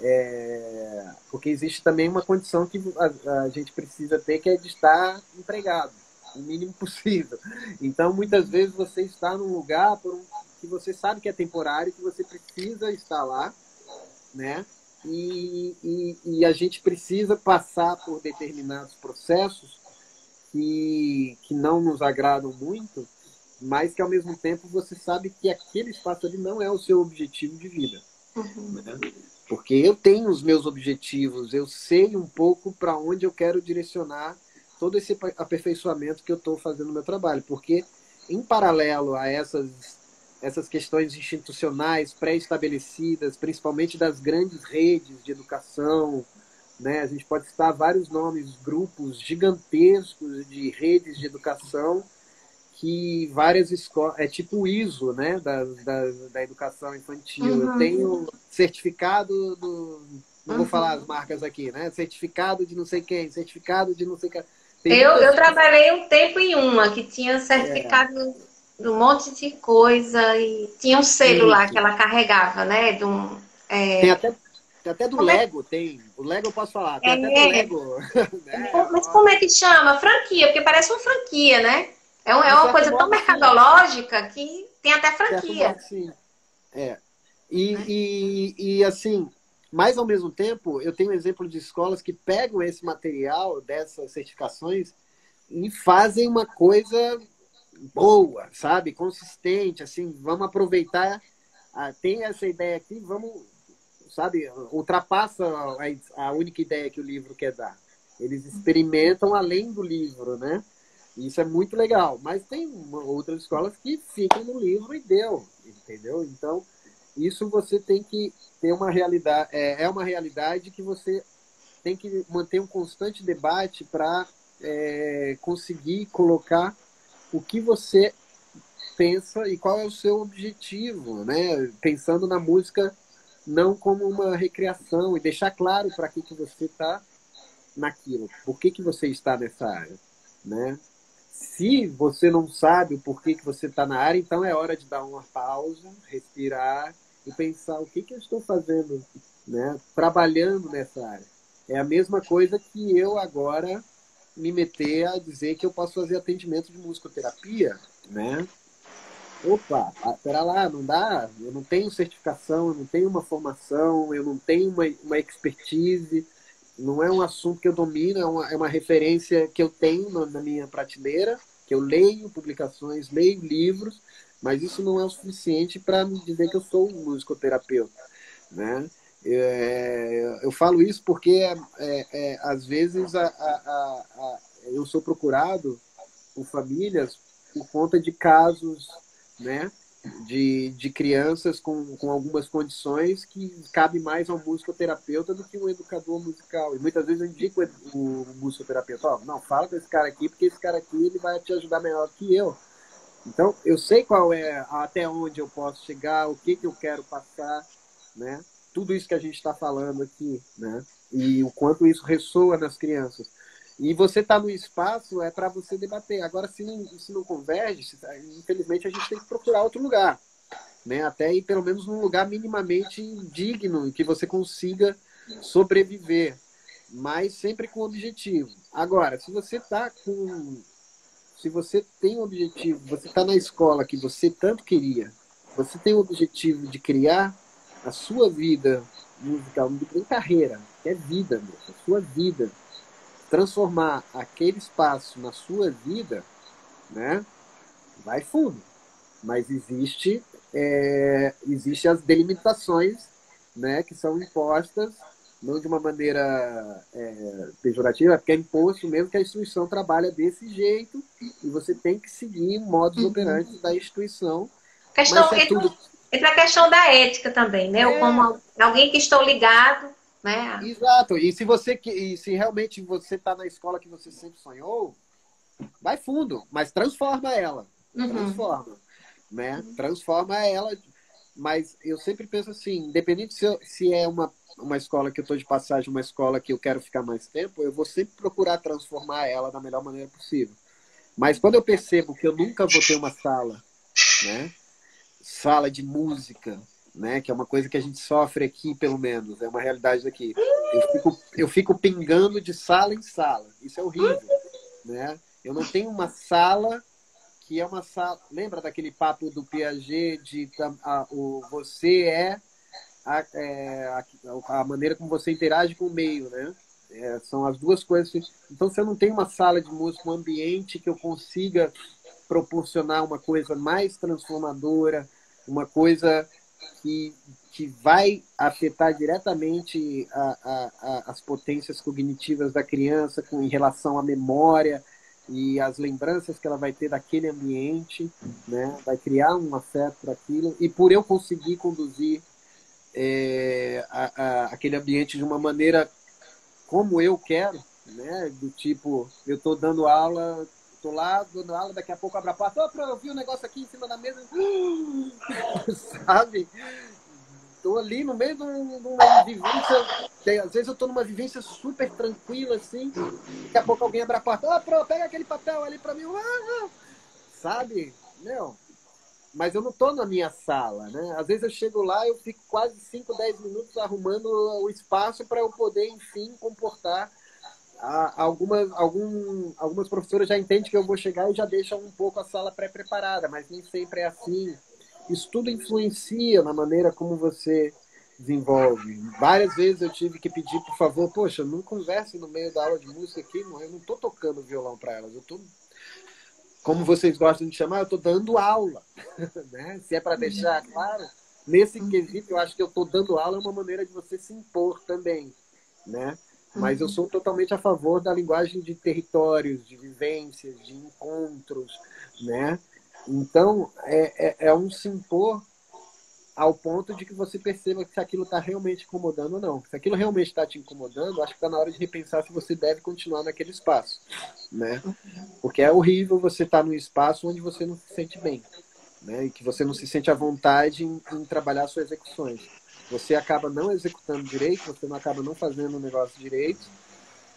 É, porque existe também uma condição que a, a, gente precisa ter, que é de estar empregado, o mínimo *laughs* possível. Então, muitas vezes você está num lugar por um, que você sabe que é temporário, que você precisa estar lá, né? E, e, e a gente precisa passar por determinados processos que, que não nos agradam muito, mas que ao mesmo tempo você sabe que aquele espaço ali não é o seu objetivo de vida. Uhum. Né? Porque eu tenho os meus objetivos, eu sei um pouco para onde eu quero direcionar todo esse aperfeiçoamento que eu estou fazendo no meu trabalho. Porque, em paralelo a essas, essas questões institucionais pré-estabelecidas, principalmente das grandes redes de educação, né? a gente pode citar vários nomes, grupos gigantescos de redes de educação que várias escolas, é tipo o ISO, né, da, da, da educação infantil. Uhum. Eu tenho certificado do, não uhum. vou falar as marcas aqui, né, certificado de não sei quem, certificado de não sei quem. eu, eu trabalhei um tempo em uma que tinha certificado é. de um monte de coisa e tinha um selo Sim. lá que ela carregava, né, de um, é... Tem até tem até do como é Lego, é? tem. O Lego eu posso falar. Tem é, até do Lego. *laughs* né? Mas como é que chama? Franquia, porque parece uma franquia, né? É, um, é uma coisa tão mercadológica que tem até franquia. Sim. É. E, e, e assim, mas ao mesmo tempo, eu tenho um exemplo de escolas que pegam esse material dessas certificações e fazem uma coisa boa, sabe? Consistente, assim, vamos aproveitar, ah, tem essa ideia aqui, vamos, sabe, ultrapassa a única ideia que o livro quer dar. Eles experimentam além do livro, né? Isso é muito legal. Mas tem outras escolas que ficam no livro e deu, entendeu? Então, isso você tem que ter uma realidade, é, é uma realidade que você tem que manter um constante debate para é, conseguir colocar o que você pensa e qual é o seu objetivo, né? Pensando na música não como uma recreação e deixar claro para que, que você está naquilo, por que, que você está nessa área, né? Se você não sabe o porquê que você está na área, então é hora de dar uma pausa, respirar e pensar o que, que eu estou fazendo, né? Trabalhando nessa área. É a mesma coisa que eu agora me meter a dizer que eu posso fazer atendimento de musicoterapia, né? Opa, pera lá, não dá, eu não tenho certificação, eu não tenho uma formação, eu não tenho uma, uma expertise, não é um assunto que eu domino, é uma, é uma referência que eu tenho na, na minha prateleira, que eu leio publicações, leio livros, mas isso não é o suficiente para me dizer que eu sou um musicoterapeuta, né? É, eu falo isso porque é, é, é às vezes a, a, a, eu sou procurado por famílias por conta de casos né, de, de crianças com, com algumas condições que cabe mais ao musicoterapeuta do que um educador musical. E muitas vezes eu indico o, o musicoterapeuta, oh, não, fala com esse cara aqui, porque esse cara aqui ele vai te ajudar melhor que eu. Então, eu sei qual é, até onde eu posso chegar, o que, que eu quero passar, né? Tudo isso que a gente está falando aqui, né? E o quanto isso ressoa nas crianças. E você está no espaço é para você debater. Agora, se não, se não converge, se, infelizmente a gente tem que procurar outro lugar. Né? Até ir pelo menos num lugar minimamente digno, em que você consiga sobreviver. Mas sempre com objetivo. Agora, se você está com. Se você tem um objetivo, você está na escola que você tanto queria, você tem o objetivo de criar a sua vida musical, não carreira, é vida, mesmo, a sua vida transformar aquele espaço na sua vida, né, vai fundo. Mas existe, é, existe as delimitações, né, que são impostas não de uma maneira é, pejorativa, porque é imposto mesmo que a instituição trabalha desse jeito e você tem que seguir modos uhum. operantes da instituição. Questão, é tudo... Entra a questão da ética também, né? É... Como alguém que estou ligado né? Exato. E se você e se realmente você está na escola que você sempre sonhou, vai fundo, mas transforma ela. Uhum. Transforma. Né? Uhum. Transforma ela. Mas eu sempre penso assim, independente se, eu, se é uma, uma escola que eu estou de passagem, uma escola que eu quero ficar mais tempo, eu vou sempre procurar transformar ela da melhor maneira possível. Mas quando eu percebo que eu nunca vou ter uma sala, né? Sala de música, né? Que é uma coisa que a gente sofre aqui, pelo menos, é uma realidade daqui. Eu fico, eu fico pingando de sala em sala. Isso é horrível, né? Eu não tenho uma sala que é uma sala. Lembra daquele papo do Piaget de a, o você é a, é a, a, maneira como você interage com o meio, né? É, são as duas coisas. Então, se eu não tenho uma sala de música, um ambiente que eu consiga proporcionar uma coisa mais transformadora, uma coisa que, que vai afetar diretamente a, a, a, as potências cognitivas da criança com, em relação à memória e as lembranças que ela vai ter daquele ambiente, né? vai criar um afeto para aquilo. E por eu conseguir conduzir é, aquele ambiente de uma maneira como eu quero, né? do tipo, eu estou dando aula Tô lá, dando aula, daqui a pouco abro a porta. Ô, eu vi um negócio aqui em cima da mesa. *gasps* Sabe? Tô ali no meio de uma vivência. Às vezes eu tô numa vivência super tranquila, assim. Daqui a pouco alguém abre a porta. Pro, pega aquele papel ali pra mim. *laughs* Sabe? Meu. Mas eu não tô na minha sala, né? Às vezes eu chego lá eu fico quase 5, 10 minutos arrumando o espaço para eu poder, enfim, comportar algumas, algum, algumas professoras já entendem que eu vou chegar e já deixam um pouco a sala pré-preparada, mas nem sempre é assim. Isso tudo influencia na maneira como você desenvolve. Várias vezes eu tive que pedir, por favor, poxa, não converse no meio da aula de música aqui, não, eu não estou tocando violão para elas, eu estou como vocês gostam de chamar, eu estou dando aula. *laughs* né? Se é para deixar claro, nesse quesito, eu acho que eu estou dando aula é uma maneira de você se impor também. Né? Mas eu sou totalmente a favor da linguagem de territórios, de vivências, de encontros, né? Então, é, é, é um se impor ao ponto de que você perceba se aquilo está realmente incomodando ou não. Se aquilo realmente está te incomodando, acho que está na hora de repensar se você deve continuar naquele espaço, né? Porque é horrível você estar tá num espaço onde você não se sente bem, né? E que você não se sente à vontade em, em trabalhar suas execuções. Você acaba não executando direito, você não acaba não fazendo o negócio direito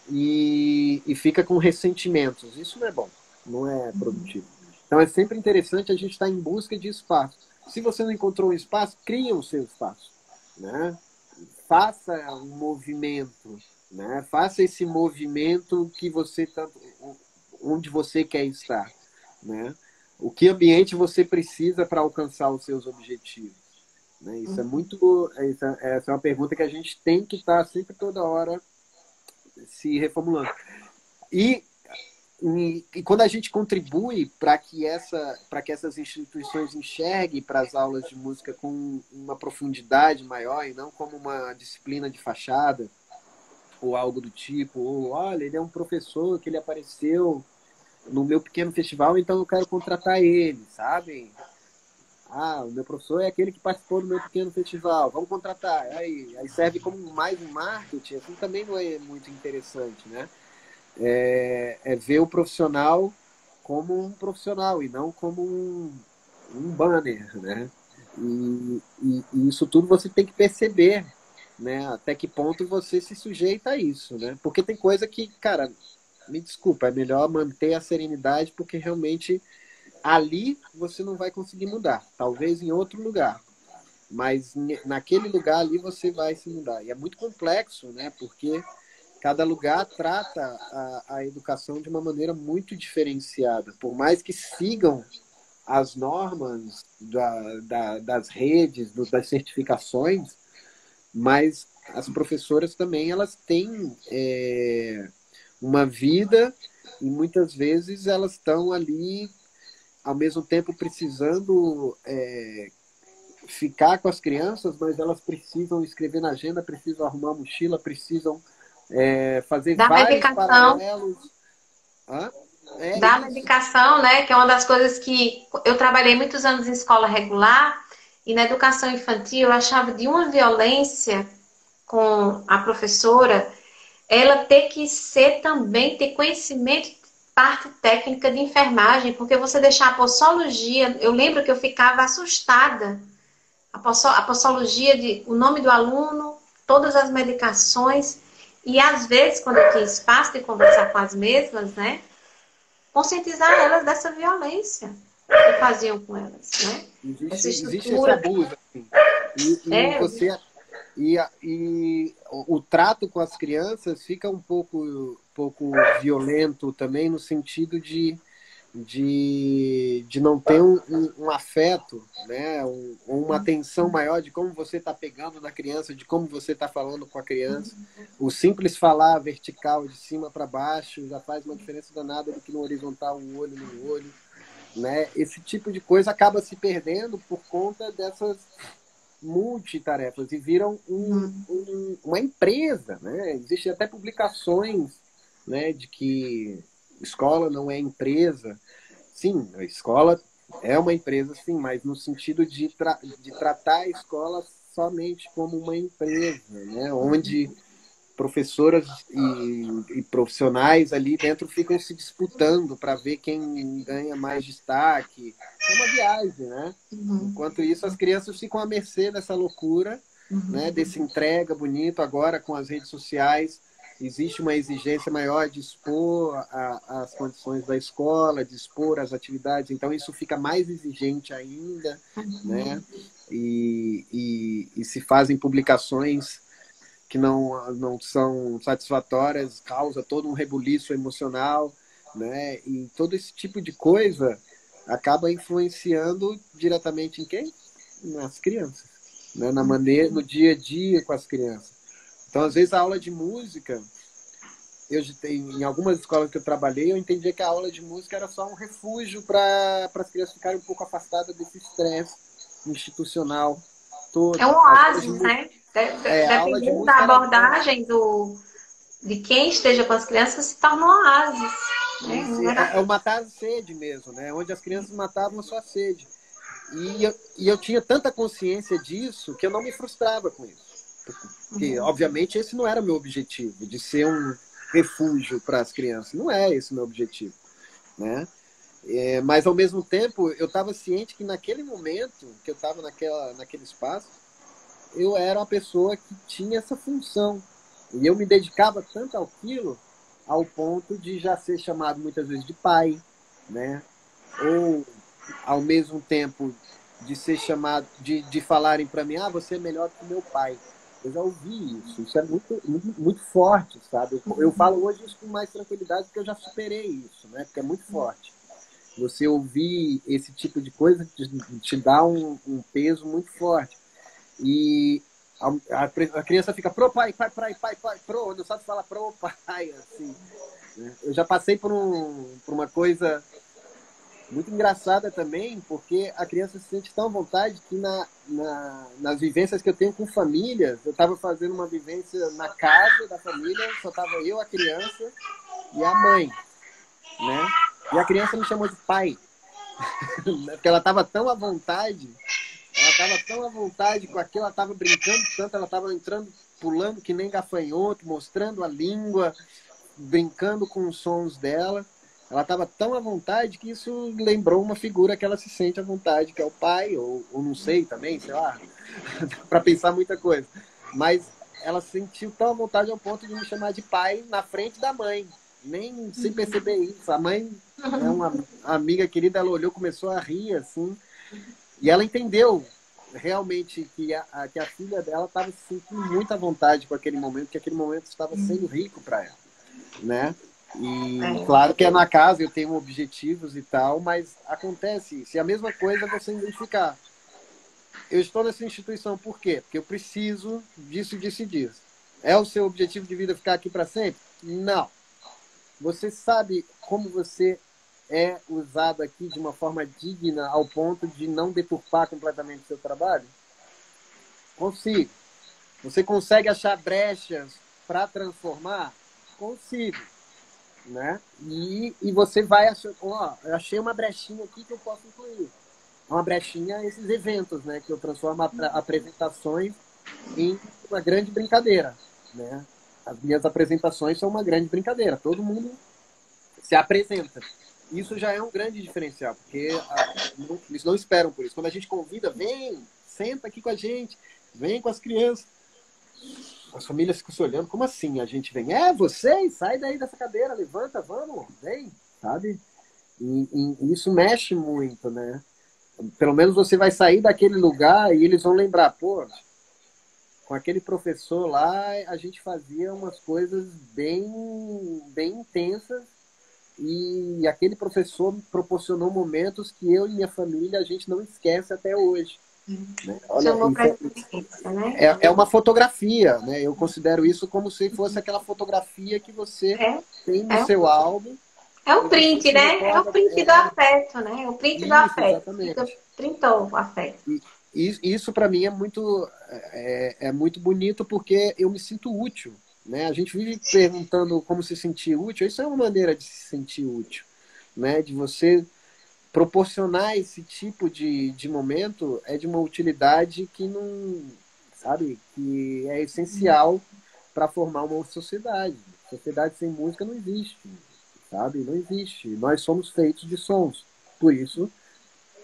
e, e fica com ressentimentos. Isso não é bom, não é produtivo. Então é sempre interessante a gente estar tá em busca de espaço se você não encontrou um espaço, cria o seu espaço. Né? Faça um movimento. Né? Faça esse movimento que você tanto, onde você quer estar. Né? O que ambiente você precisa para alcançar os seus objetivos? Né? Isso é uhum. muito. Essa, essa é uma pergunta que a gente tem que estar sempre toda hora se reformulando. E e, e, quando a gente contribui para que, essa, que essas instituições enxerguem para as aulas de música com uma profundidade maior e não como uma disciplina de fachada ou algo do tipo, ou olha, ele é um professor que ele apareceu no meu pequeno festival, então eu quero contratar ele, sabe? Ah, o meu professor é aquele que participou do meu pequeno festival, vamos contratar. Aí, aí serve como mais um marketing, assim também não é muito interessante, né? é, é ver o profissional como um profissional e não como um, um banner, né? E, e, e, isso tudo você tem que perceber, né? Até que ponto você se sujeita a isso, né? Porque tem coisa que, cara, me desculpa, é melhor manter a serenidade porque realmente ali você não vai conseguir mudar. Talvez em outro lugar, mas naquele lugar ali você vai se mudar. E é muito complexo, né? Porque cada lugar trata a, a educação de uma maneira muito diferenciada. Por mais que sigam as normas da, da, das redes, do, das certificações, mas as professoras também elas têm é, uma vida e muitas vezes elas estão ali ao mesmo tempo precisando é, ficar com as crianças, mas elas precisam escrever na agenda, precisam arrumar mochila, precisam é, fazer da vários medicação. paralelos. É da isso. medicação, né? Que é uma das coisas que eu trabalhei muitos anos em escola regular e na educação infantil eu achava de uma violência com a professora ela ter que ser também, ter conhecimento parte técnica de enfermagem, porque você deixar a possologia, eu lembro que eu ficava assustada. A, possologia de o nome do aluno, todas as medicações, e às vezes, quando eu tinha espaço de conversar com as mesmas, né? Conscientizar elas dessa violência que faziam com elas, né? Existe, existe esse abuso. Assim. E, e é, você, e, e o, o, trato com as crianças fica um pouco, pouco violento também, no sentido de de, de não ter um, um, um afeto, né? Um, uma atenção maior de como você está pegando na criança, de como você está falando com a criança. O simples falar vertical, de cima para baixo, já faz uma diferença danada do que no horizontal, um olho no olho. Né? Esse tipo de coisa acaba se perdendo por conta dessas multitarefas e viram um, uma empresa. Né? Existem até publicações né, de que escola não é empresa. Sim, a escola é uma empresa, sim, mas no sentido de, tra de tratar a escola somente como uma empresa, né? onde professoras e, e profissionais ali dentro ficam se disputando para ver quem ganha mais destaque. É uma viagem, né? Uhum. Enquanto isso, as crianças ficam à mercê dessa loucura, uhum. né? desse entrega bonito agora com as redes sociais existe uma exigência maior de expor a, as condições da escola, de expor as atividades, então isso fica mais exigente ainda, uhum. né? E, e, e, se fazem publicações que não, não são satisfatórias, causa todo um rebuliço emocional, né? E todo esse tipo de coisa acaba influenciando diretamente em quem? Nas crianças, né? Na maneira, no dia a dia com as crianças. Então, às vezes, a aula de música, eu em algumas escolas que eu trabalhei, eu entendia que a aula de música era só um refúgio para as crianças ficarem um pouco afastadas desse estresse institucional todo. É um oásis, né? É, Dependendo da abordagem do, de quem esteja com as crianças, se torna um oásis. Né? É, é, é o matar a sede mesmo, né? Onde as crianças matavam a sua sede. E eu, e eu tinha tanta consciência disso que eu não me frustrava com isso. Porque, uhum. obviamente, esse não era o meu objetivo, de ser um refúgio para as crianças. Não é esse o meu objetivo. Né? É, mas, ao mesmo tempo, eu estava ciente que naquele momento que eu estava naquele espaço, eu era uma pessoa que tinha essa função. E eu me dedicava tanto àquilo, ao ponto de já ser chamado muitas vezes de pai, né? Ou ao mesmo tempo de ser chamado, de, de falarem para mim, ah, você é melhor que meu pai. Eu já ouvi isso, isso é muito, muito, muito forte, sabe? Eu, eu falo hoje isso com mais tranquilidade porque eu já superei isso, né? Porque é muito forte. Você ouvir esse tipo de coisa te, te dá um, um peso muito forte. E a, a, criança fica pro pai, pai, pai, pai, pai, pro, não sabe falar pro pai, *laughs* assim. Né? Eu já passei por, um, por uma coisa muito engraçada também, porque a criança se sente tão à vontade que na, na, nas vivências que eu tenho com famílias, eu estava fazendo uma vivência na casa da família, só estava eu, a criança e a mãe, né? E a criança me chamou de pai, *laughs* porque ela estava tão à vontade, ela estava tão à vontade com aquilo, ela estava brincando tanto, ela estava entrando, pulando que nem gafanhoto, mostrando a língua, brincando com os sons dela ela estava tão à vontade que isso lembrou uma figura que ela se sente à vontade, que é o pai, ou, ou não sei também, sei lá, *laughs* para pensar muita coisa. Mas ela se sentiu tão à vontade ao ponto de me chamar de pai na frente da mãe, nem sem perceber isso. A mãe é uma amiga querida, ela olhou, começou a rir assim, e ela entendeu realmente que a, que a filha dela estava se sentindo muito à vontade com aquele momento, que aquele momento estava sendo rico para ela, né? E é. claro que é na casa, eu tenho objetivos e tal, mas acontece isso. E a mesma coisa você identificar. Eu estou nessa instituição por quê? Porque eu preciso disso, disso e disso. É o seu objetivo de vida ficar aqui para sempre? Não. Você sabe como você é usado aqui de uma forma digna ao ponto de não deturpar completamente o seu trabalho? Consigo. Você consegue achar brechas para transformar? Consigo né? E, e você vai achar, ó, eu achei uma brechinha aqui que eu posso incluir. Uma brechinha esses eventos, né? Que eu transformo apresentações em uma grande brincadeira, né? As minhas apresentações são uma grande brincadeira. Todo mundo se apresenta. Isso já é um grande diferencial, porque a, não, eles não esperam por isso. Quando a gente convida, vem, senta aqui com a gente, vem com as crianças as famílias ficam se olhando, como assim a gente vem? É, vocês, sai daí dessa cadeira, levanta, vamos, vem, sabe? E, e, isso mexe muito, né? Pelo menos você vai sair daquele lugar e eles vão lembrar, pô, com aquele professor lá, a gente fazia umas coisas bem, bem intensas e aquele professor proporcionou momentos que eu e minha família a gente não esquece até hoje. Né? Olha, é, né? é, é, uma fotografia, né? Eu considero isso como se fosse aquela fotografia que você é, tem no é seu álbum. É o print, né? É o print do afeto, né? O print isso, do afeto. Exatamente. Printou o afeto. E, isso para mim é muito é, é, muito bonito porque eu me sinto útil, né? A gente vive perguntando como se sentir útil. Isso é uma maneira de se sentir útil, né? De você proporcionar esse tipo de, de momento é de uma utilidade que não, sabe, que é essencial para formar uma sociedade. Sociedade sem música não existe, sabe? Não existe. Nós somos feitos de sons. Por isso,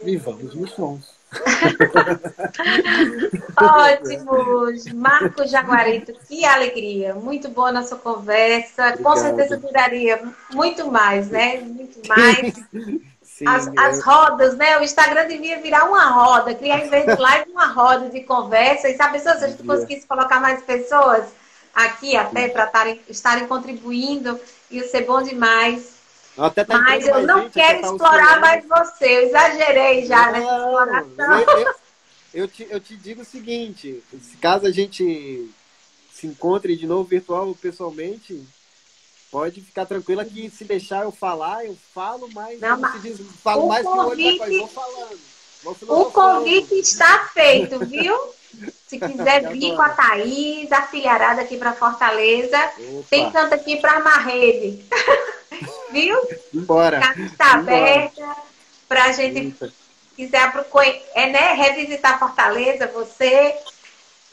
vivamos nos sons. *laughs* Ótimos! Marcos Jaguarito, que alegria! Muito boa nossa conversa. Obrigado. Com certeza duraria muito mais, né? Muito mais. *laughs* Sim, as, as, rodas, né? O Instagram devia virar uma roda, criar em vez de live uma roda de conversa. E sabe, se a gente conseguisse colocar mais pessoas aqui até para estarem contribuindo, ia ser bom demais. Tá Mas eu não quero tá explorar mais você. Eu exagerei já não, nessa exploração. Eu, eu, eu, te, eu te digo o seguinte: caso a gente se encontre de novo virtual pessoalmente, Pode ficar tranquila que se deixar eu falar, eu falo, mas não, diz, falo mais convite, que o olho vou falando. Vou o convite está feito, viu? *laughs* Se quiser vir com a Thaís, a filharada aqui para Fortaleza, Opa. tem tanto aqui para Marrede. *laughs* viu? Embora. A casa está aberta para a gente quiser é, né, revisitar Fortaleza, você.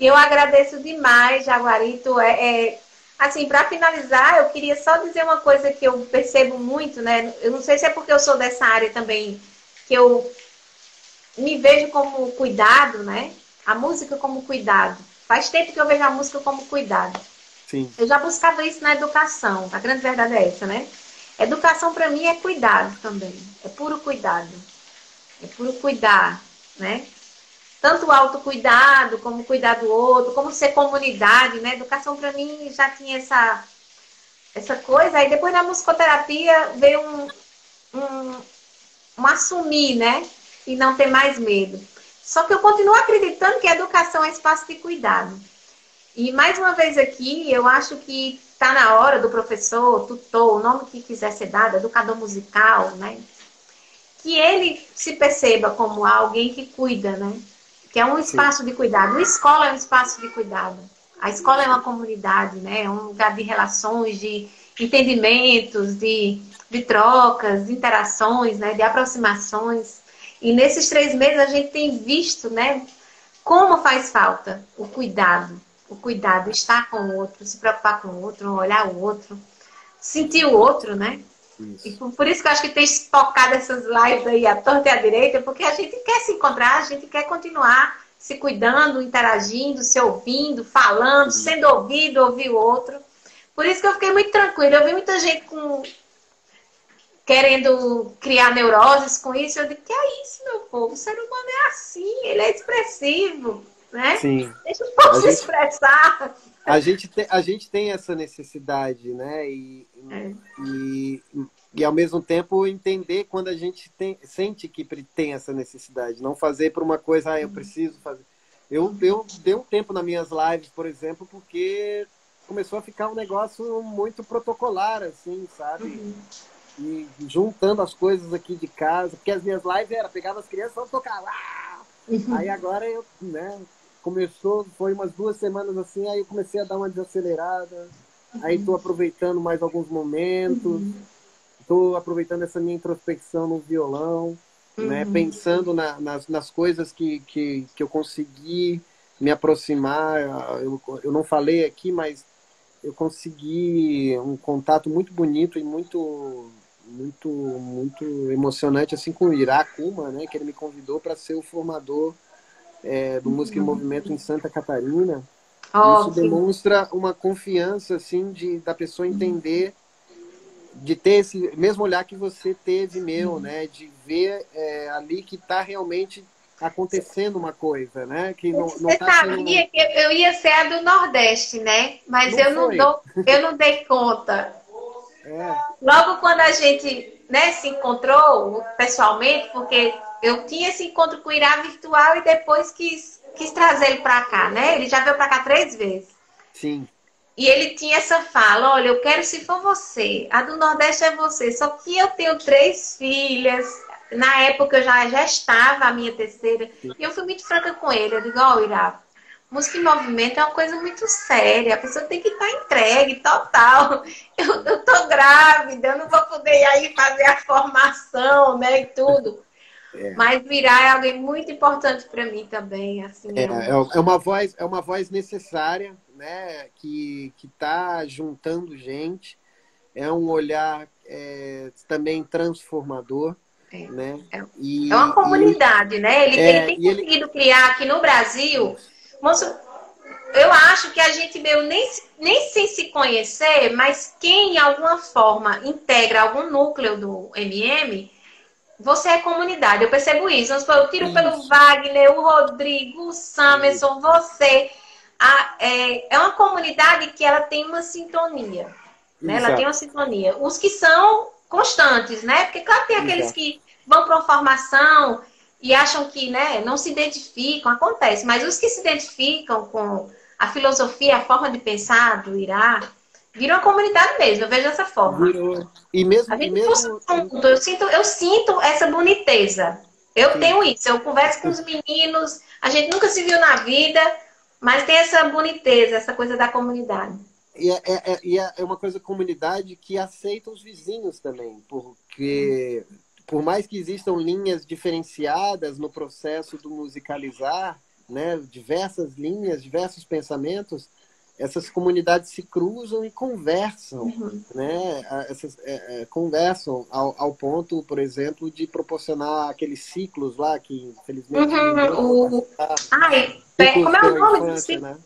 Eu agradeço demais, Jaguarito. É, é assim, para finalizar, eu queria só dizer uma coisa que eu percebo muito, né? Eu não sei se é porque eu sou dessa área também, que eu me vejo como cuidado, né? A música como cuidado. Faz tempo que eu vejo a música como cuidado. Sim. Eu já buscava isso na educação. A grande verdade é essa, né? Educação para mim é cuidado também. É puro cuidado. É puro cuidar, né? Tanto o autocuidado, como cuidar do outro, como ser comunidade, né? Educação para mim já tinha essa, essa coisa. Aí depois na musicoterapia veio um, um, um assumir, né? E não ter mais medo. Só que eu continuo acreditando que a educação é espaço de cuidado. E mais uma vez aqui, eu acho que está na hora do professor, tutor, o nome que quiser ser dado, educador musical, né? Que ele se perceba como alguém que cuida, né? Que é um espaço Sim. de cuidado. A escola é um espaço de cuidado. A escola é uma comunidade, né? É um lugar de relações, de entendimentos, de, de trocas, de interações, né? De aproximações. E nesses três meses a gente tem visto, né? Como faz falta o cuidado, o cuidado, estar com o outro, se preocupar com o outro, olhar o outro, sentir o outro, né? Isso. E por, isso que eu acho que tem focado essas lives aí à torta e à direita, porque a gente quer se encontrar, a gente quer continuar se cuidando, interagindo, se ouvindo, falando, uhum. sendo ouvido, ouvir o outro. Por isso que eu fiquei muito tranquila. Eu vi muita gente com querendo criar neuroses com isso. Eu digo, que é isso, meu povo? O ser humano é assim, ele é expressivo né? Sim. Deixa o povo se expressar. A gente, tem, a gente tem essa necessidade, né? E, é. e, e, ao mesmo tempo entender quando a gente tem, sente que tem essa necessidade. Não fazer por uma coisa, ah, eu uhum. preciso fazer. Eu, eu dei um tempo nas minhas lives, por exemplo, porque começou a ficar um negócio muito protocolar, assim, sabe? Uhum. E juntando as coisas aqui de casa, porque as minhas lives era pegava as crianças e tocar lá. Uhum. Aí agora eu, né, começou, foi umas duas semanas assim, aí eu comecei a dar uma desacelerada. Uhum. Aí estou aproveitando mais alguns momentos. Estou uhum. aproveitando essa minha introspecção no violão, né? uhum. Pensando na, nas, nas coisas que, que, que eu consegui me aproximar. Eu, eu não falei aqui, mas eu consegui um contato muito bonito e muito muito muito emocionante assim com o Irakuma, né, que ele me convidou para ser o formador é, do Música em Movimento em Santa Catarina. Oh, Isso demonstra uma confiança, assim, de, da pessoa entender, de ter esse mesmo olhar que você teve meu, né? De ver é, ali que está realmente acontecendo uma coisa, né? Que não, não Você tá sabia sendo... que eu ia ser a do Nordeste, né? Mas não eu não dou, eu não dei conta. É. Logo quando a gente né, se encontrou pessoalmente, porque eu tinha esse encontro com o Irá virtual e depois quis, quis trazer ele para cá, né? Ele já veio para cá três vezes. Sim. E ele tinha essa fala: olha, eu quero se for você, a do Nordeste é você. Só que eu tenho três filhas. Na época eu já, já estava a minha terceira. Sim. E eu fui muito franca com ele. Eu digo: ó, oh, Irá, música em movimento é uma coisa muito séria. A pessoa tem que estar entregue, total. *laughs* Eu, eu tô grávida, eu não vou poder aí fazer a formação, né, e tudo. É. Mas virar é alguém muito importante para mim também, assim. É, é, é, uma voz, é uma voz necessária, né? Que que está juntando gente. É um olhar é, também transformador. É, né? É, e, é uma comunidade, e, né? Ele, ele tem conseguido ele... criar aqui no Brasil. Moço, eu acho que a gente meio nem, nem sem se conhecer, mas quem de alguma forma integra algum núcleo do MM você é comunidade, eu percebo isso. Eu tiro isso. pelo Wagner, o Rodrigo, o Samerson, você. A, é, é uma comunidade que ela tem uma sintonia. Né? Ela tem uma sintonia. Os que são constantes, né? Porque, claro, tem aqueles Exato. que vão para uma formação e acham que né, não se identificam, acontece. Mas os que se identificam com a filosofia, a forma de pensar do Irá, Virou uma comunidade mesmo, eu vejo dessa forma. Virou. E mesmo. A gente mesmo... Junto, eu, sinto, eu sinto essa boniteza. Eu Sim. tenho isso. Eu converso com os meninos, a gente nunca se viu na vida, mas tem essa boniteza, essa coisa da comunidade. E é, é, é, é uma coisa comunidade que aceita os vizinhos também, porque por mais que existam linhas diferenciadas no processo do musicalizar, né, diversas linhas, diversos pensamentos, essas comunidades se cruzam e conversam, uhum. né? Essas, é, é, conversam ao, ao, ponto, por exemplo, de proporcionar aqueles ciclos lá que, infelizmente, uhum. o... Ai, como é o nome infância, do ciclo? Né?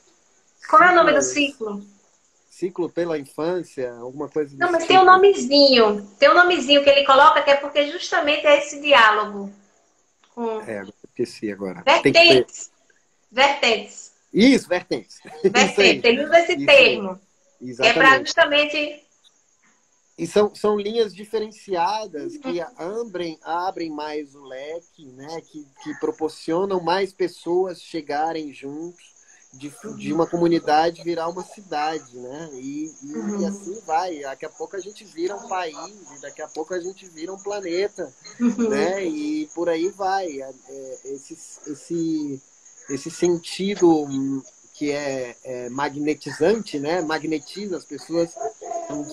Qual é o nome do ciclo? Ciclo pela infância, alguma coisa. Não, mas tem um nomezinho, tem um nomezinho que ele coloca que é porque justamente é esse diálogo. Com... É, esqueci agora. Vertentes. Vertentes. Isso, vertentes. Vertentes, *laughs* ele usa esse Isso termo. Exatamente. Que é para justamente. E são, são linhas diferenciadas que abrem, abrem mais o leque, né? que, que proporcionam mais pessoas chegarem juntos, de, de uma comunidade virar uma cidade, né? E, e, uhum. e, assim vai. Daqui a pouco a gente vira um país, e daqui a pouco a gente vira um planeta, uhum. né? E por aí vai. É, é esse, esse esse sentido que é, é, magnetizante, né? Magnetiza as pessoas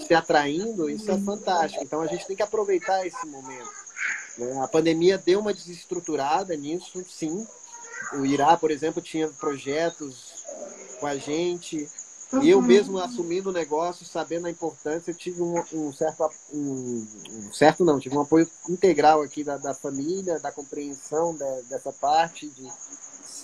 se atraindo, isso é fantástico. Então a gente tem que aproveitar esse momento. Né? A pandemia deu uma desestruturada nisso, sim. O Irá, por exemplo, tinha projetos com a gente. Uhum. Eu mesmo assumindo o negócio, sabendo a importância, eu tive um, um certo, um, um, certo não, tive um apoio integral aqui da, da família, da compreensão de, dessa parte de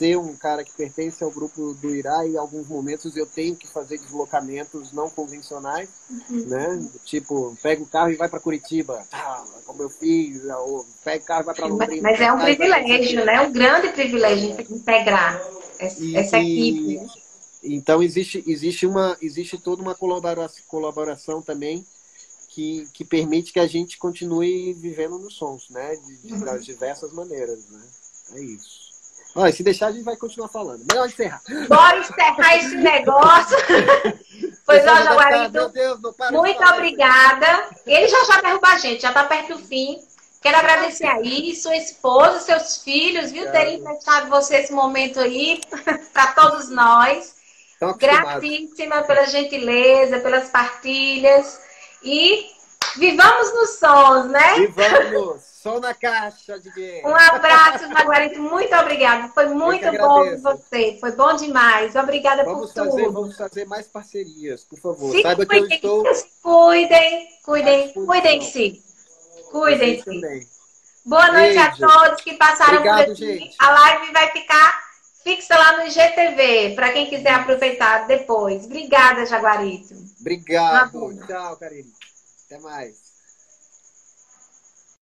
ser um cara que pertence ao grupo do Irá e em alguns momentos eu tenho que fazer deslocamentos não convencionais, uhum. né? Tipo, pega o carro e vai para Curitiba, tá, como eu fiz, ou pega o carro e vai para Londrina. Mas é um privilégio, né? É um grande privilégio integrar essa equipe. Então existe, existe, uma, existe toda uma colaboração, colaboração também que, que permite que a gente continue vivendo nos sons, né? De, de, uhum. Das diversas maneiras, né? É isso. Olha, se deixar, a gente vai continuar falando. Melhor encerrar. Bora encerrar esse negócio. *laughs* pois, ó, Jaguarito, muito obrigada. Ele já já derruba a gente, já está perto do fim. Quero agradecer aí, sua esposa, seus filhos, viu, terem emprestado você esse momento aí *laughs* para todos nós. Gratíssima pela gentileza, pelas partilhas. E vivamos nos sons, né? Vivamos! Som na caixa, Diguinho. Um abraço, Jaguarito. Muito obrigada. Foi muito bom com você. Foi bom demais. Obrigada vamos por fazer, tudo. Vamos fazer mais parcerias, por favor. Se Saiba cuidem, que eu estou. Cuidem, cuidem, cuidem-se. Cuidem-se. Boa noite Beijo. a todos que passaram Obrigado, por aqui. Gente. A live vai ficar fixa lá no IGTV, para quem quiser aproveitar depois. Obrigada, Jaguarito. Obrigado. Tchau, Karine. Até mais.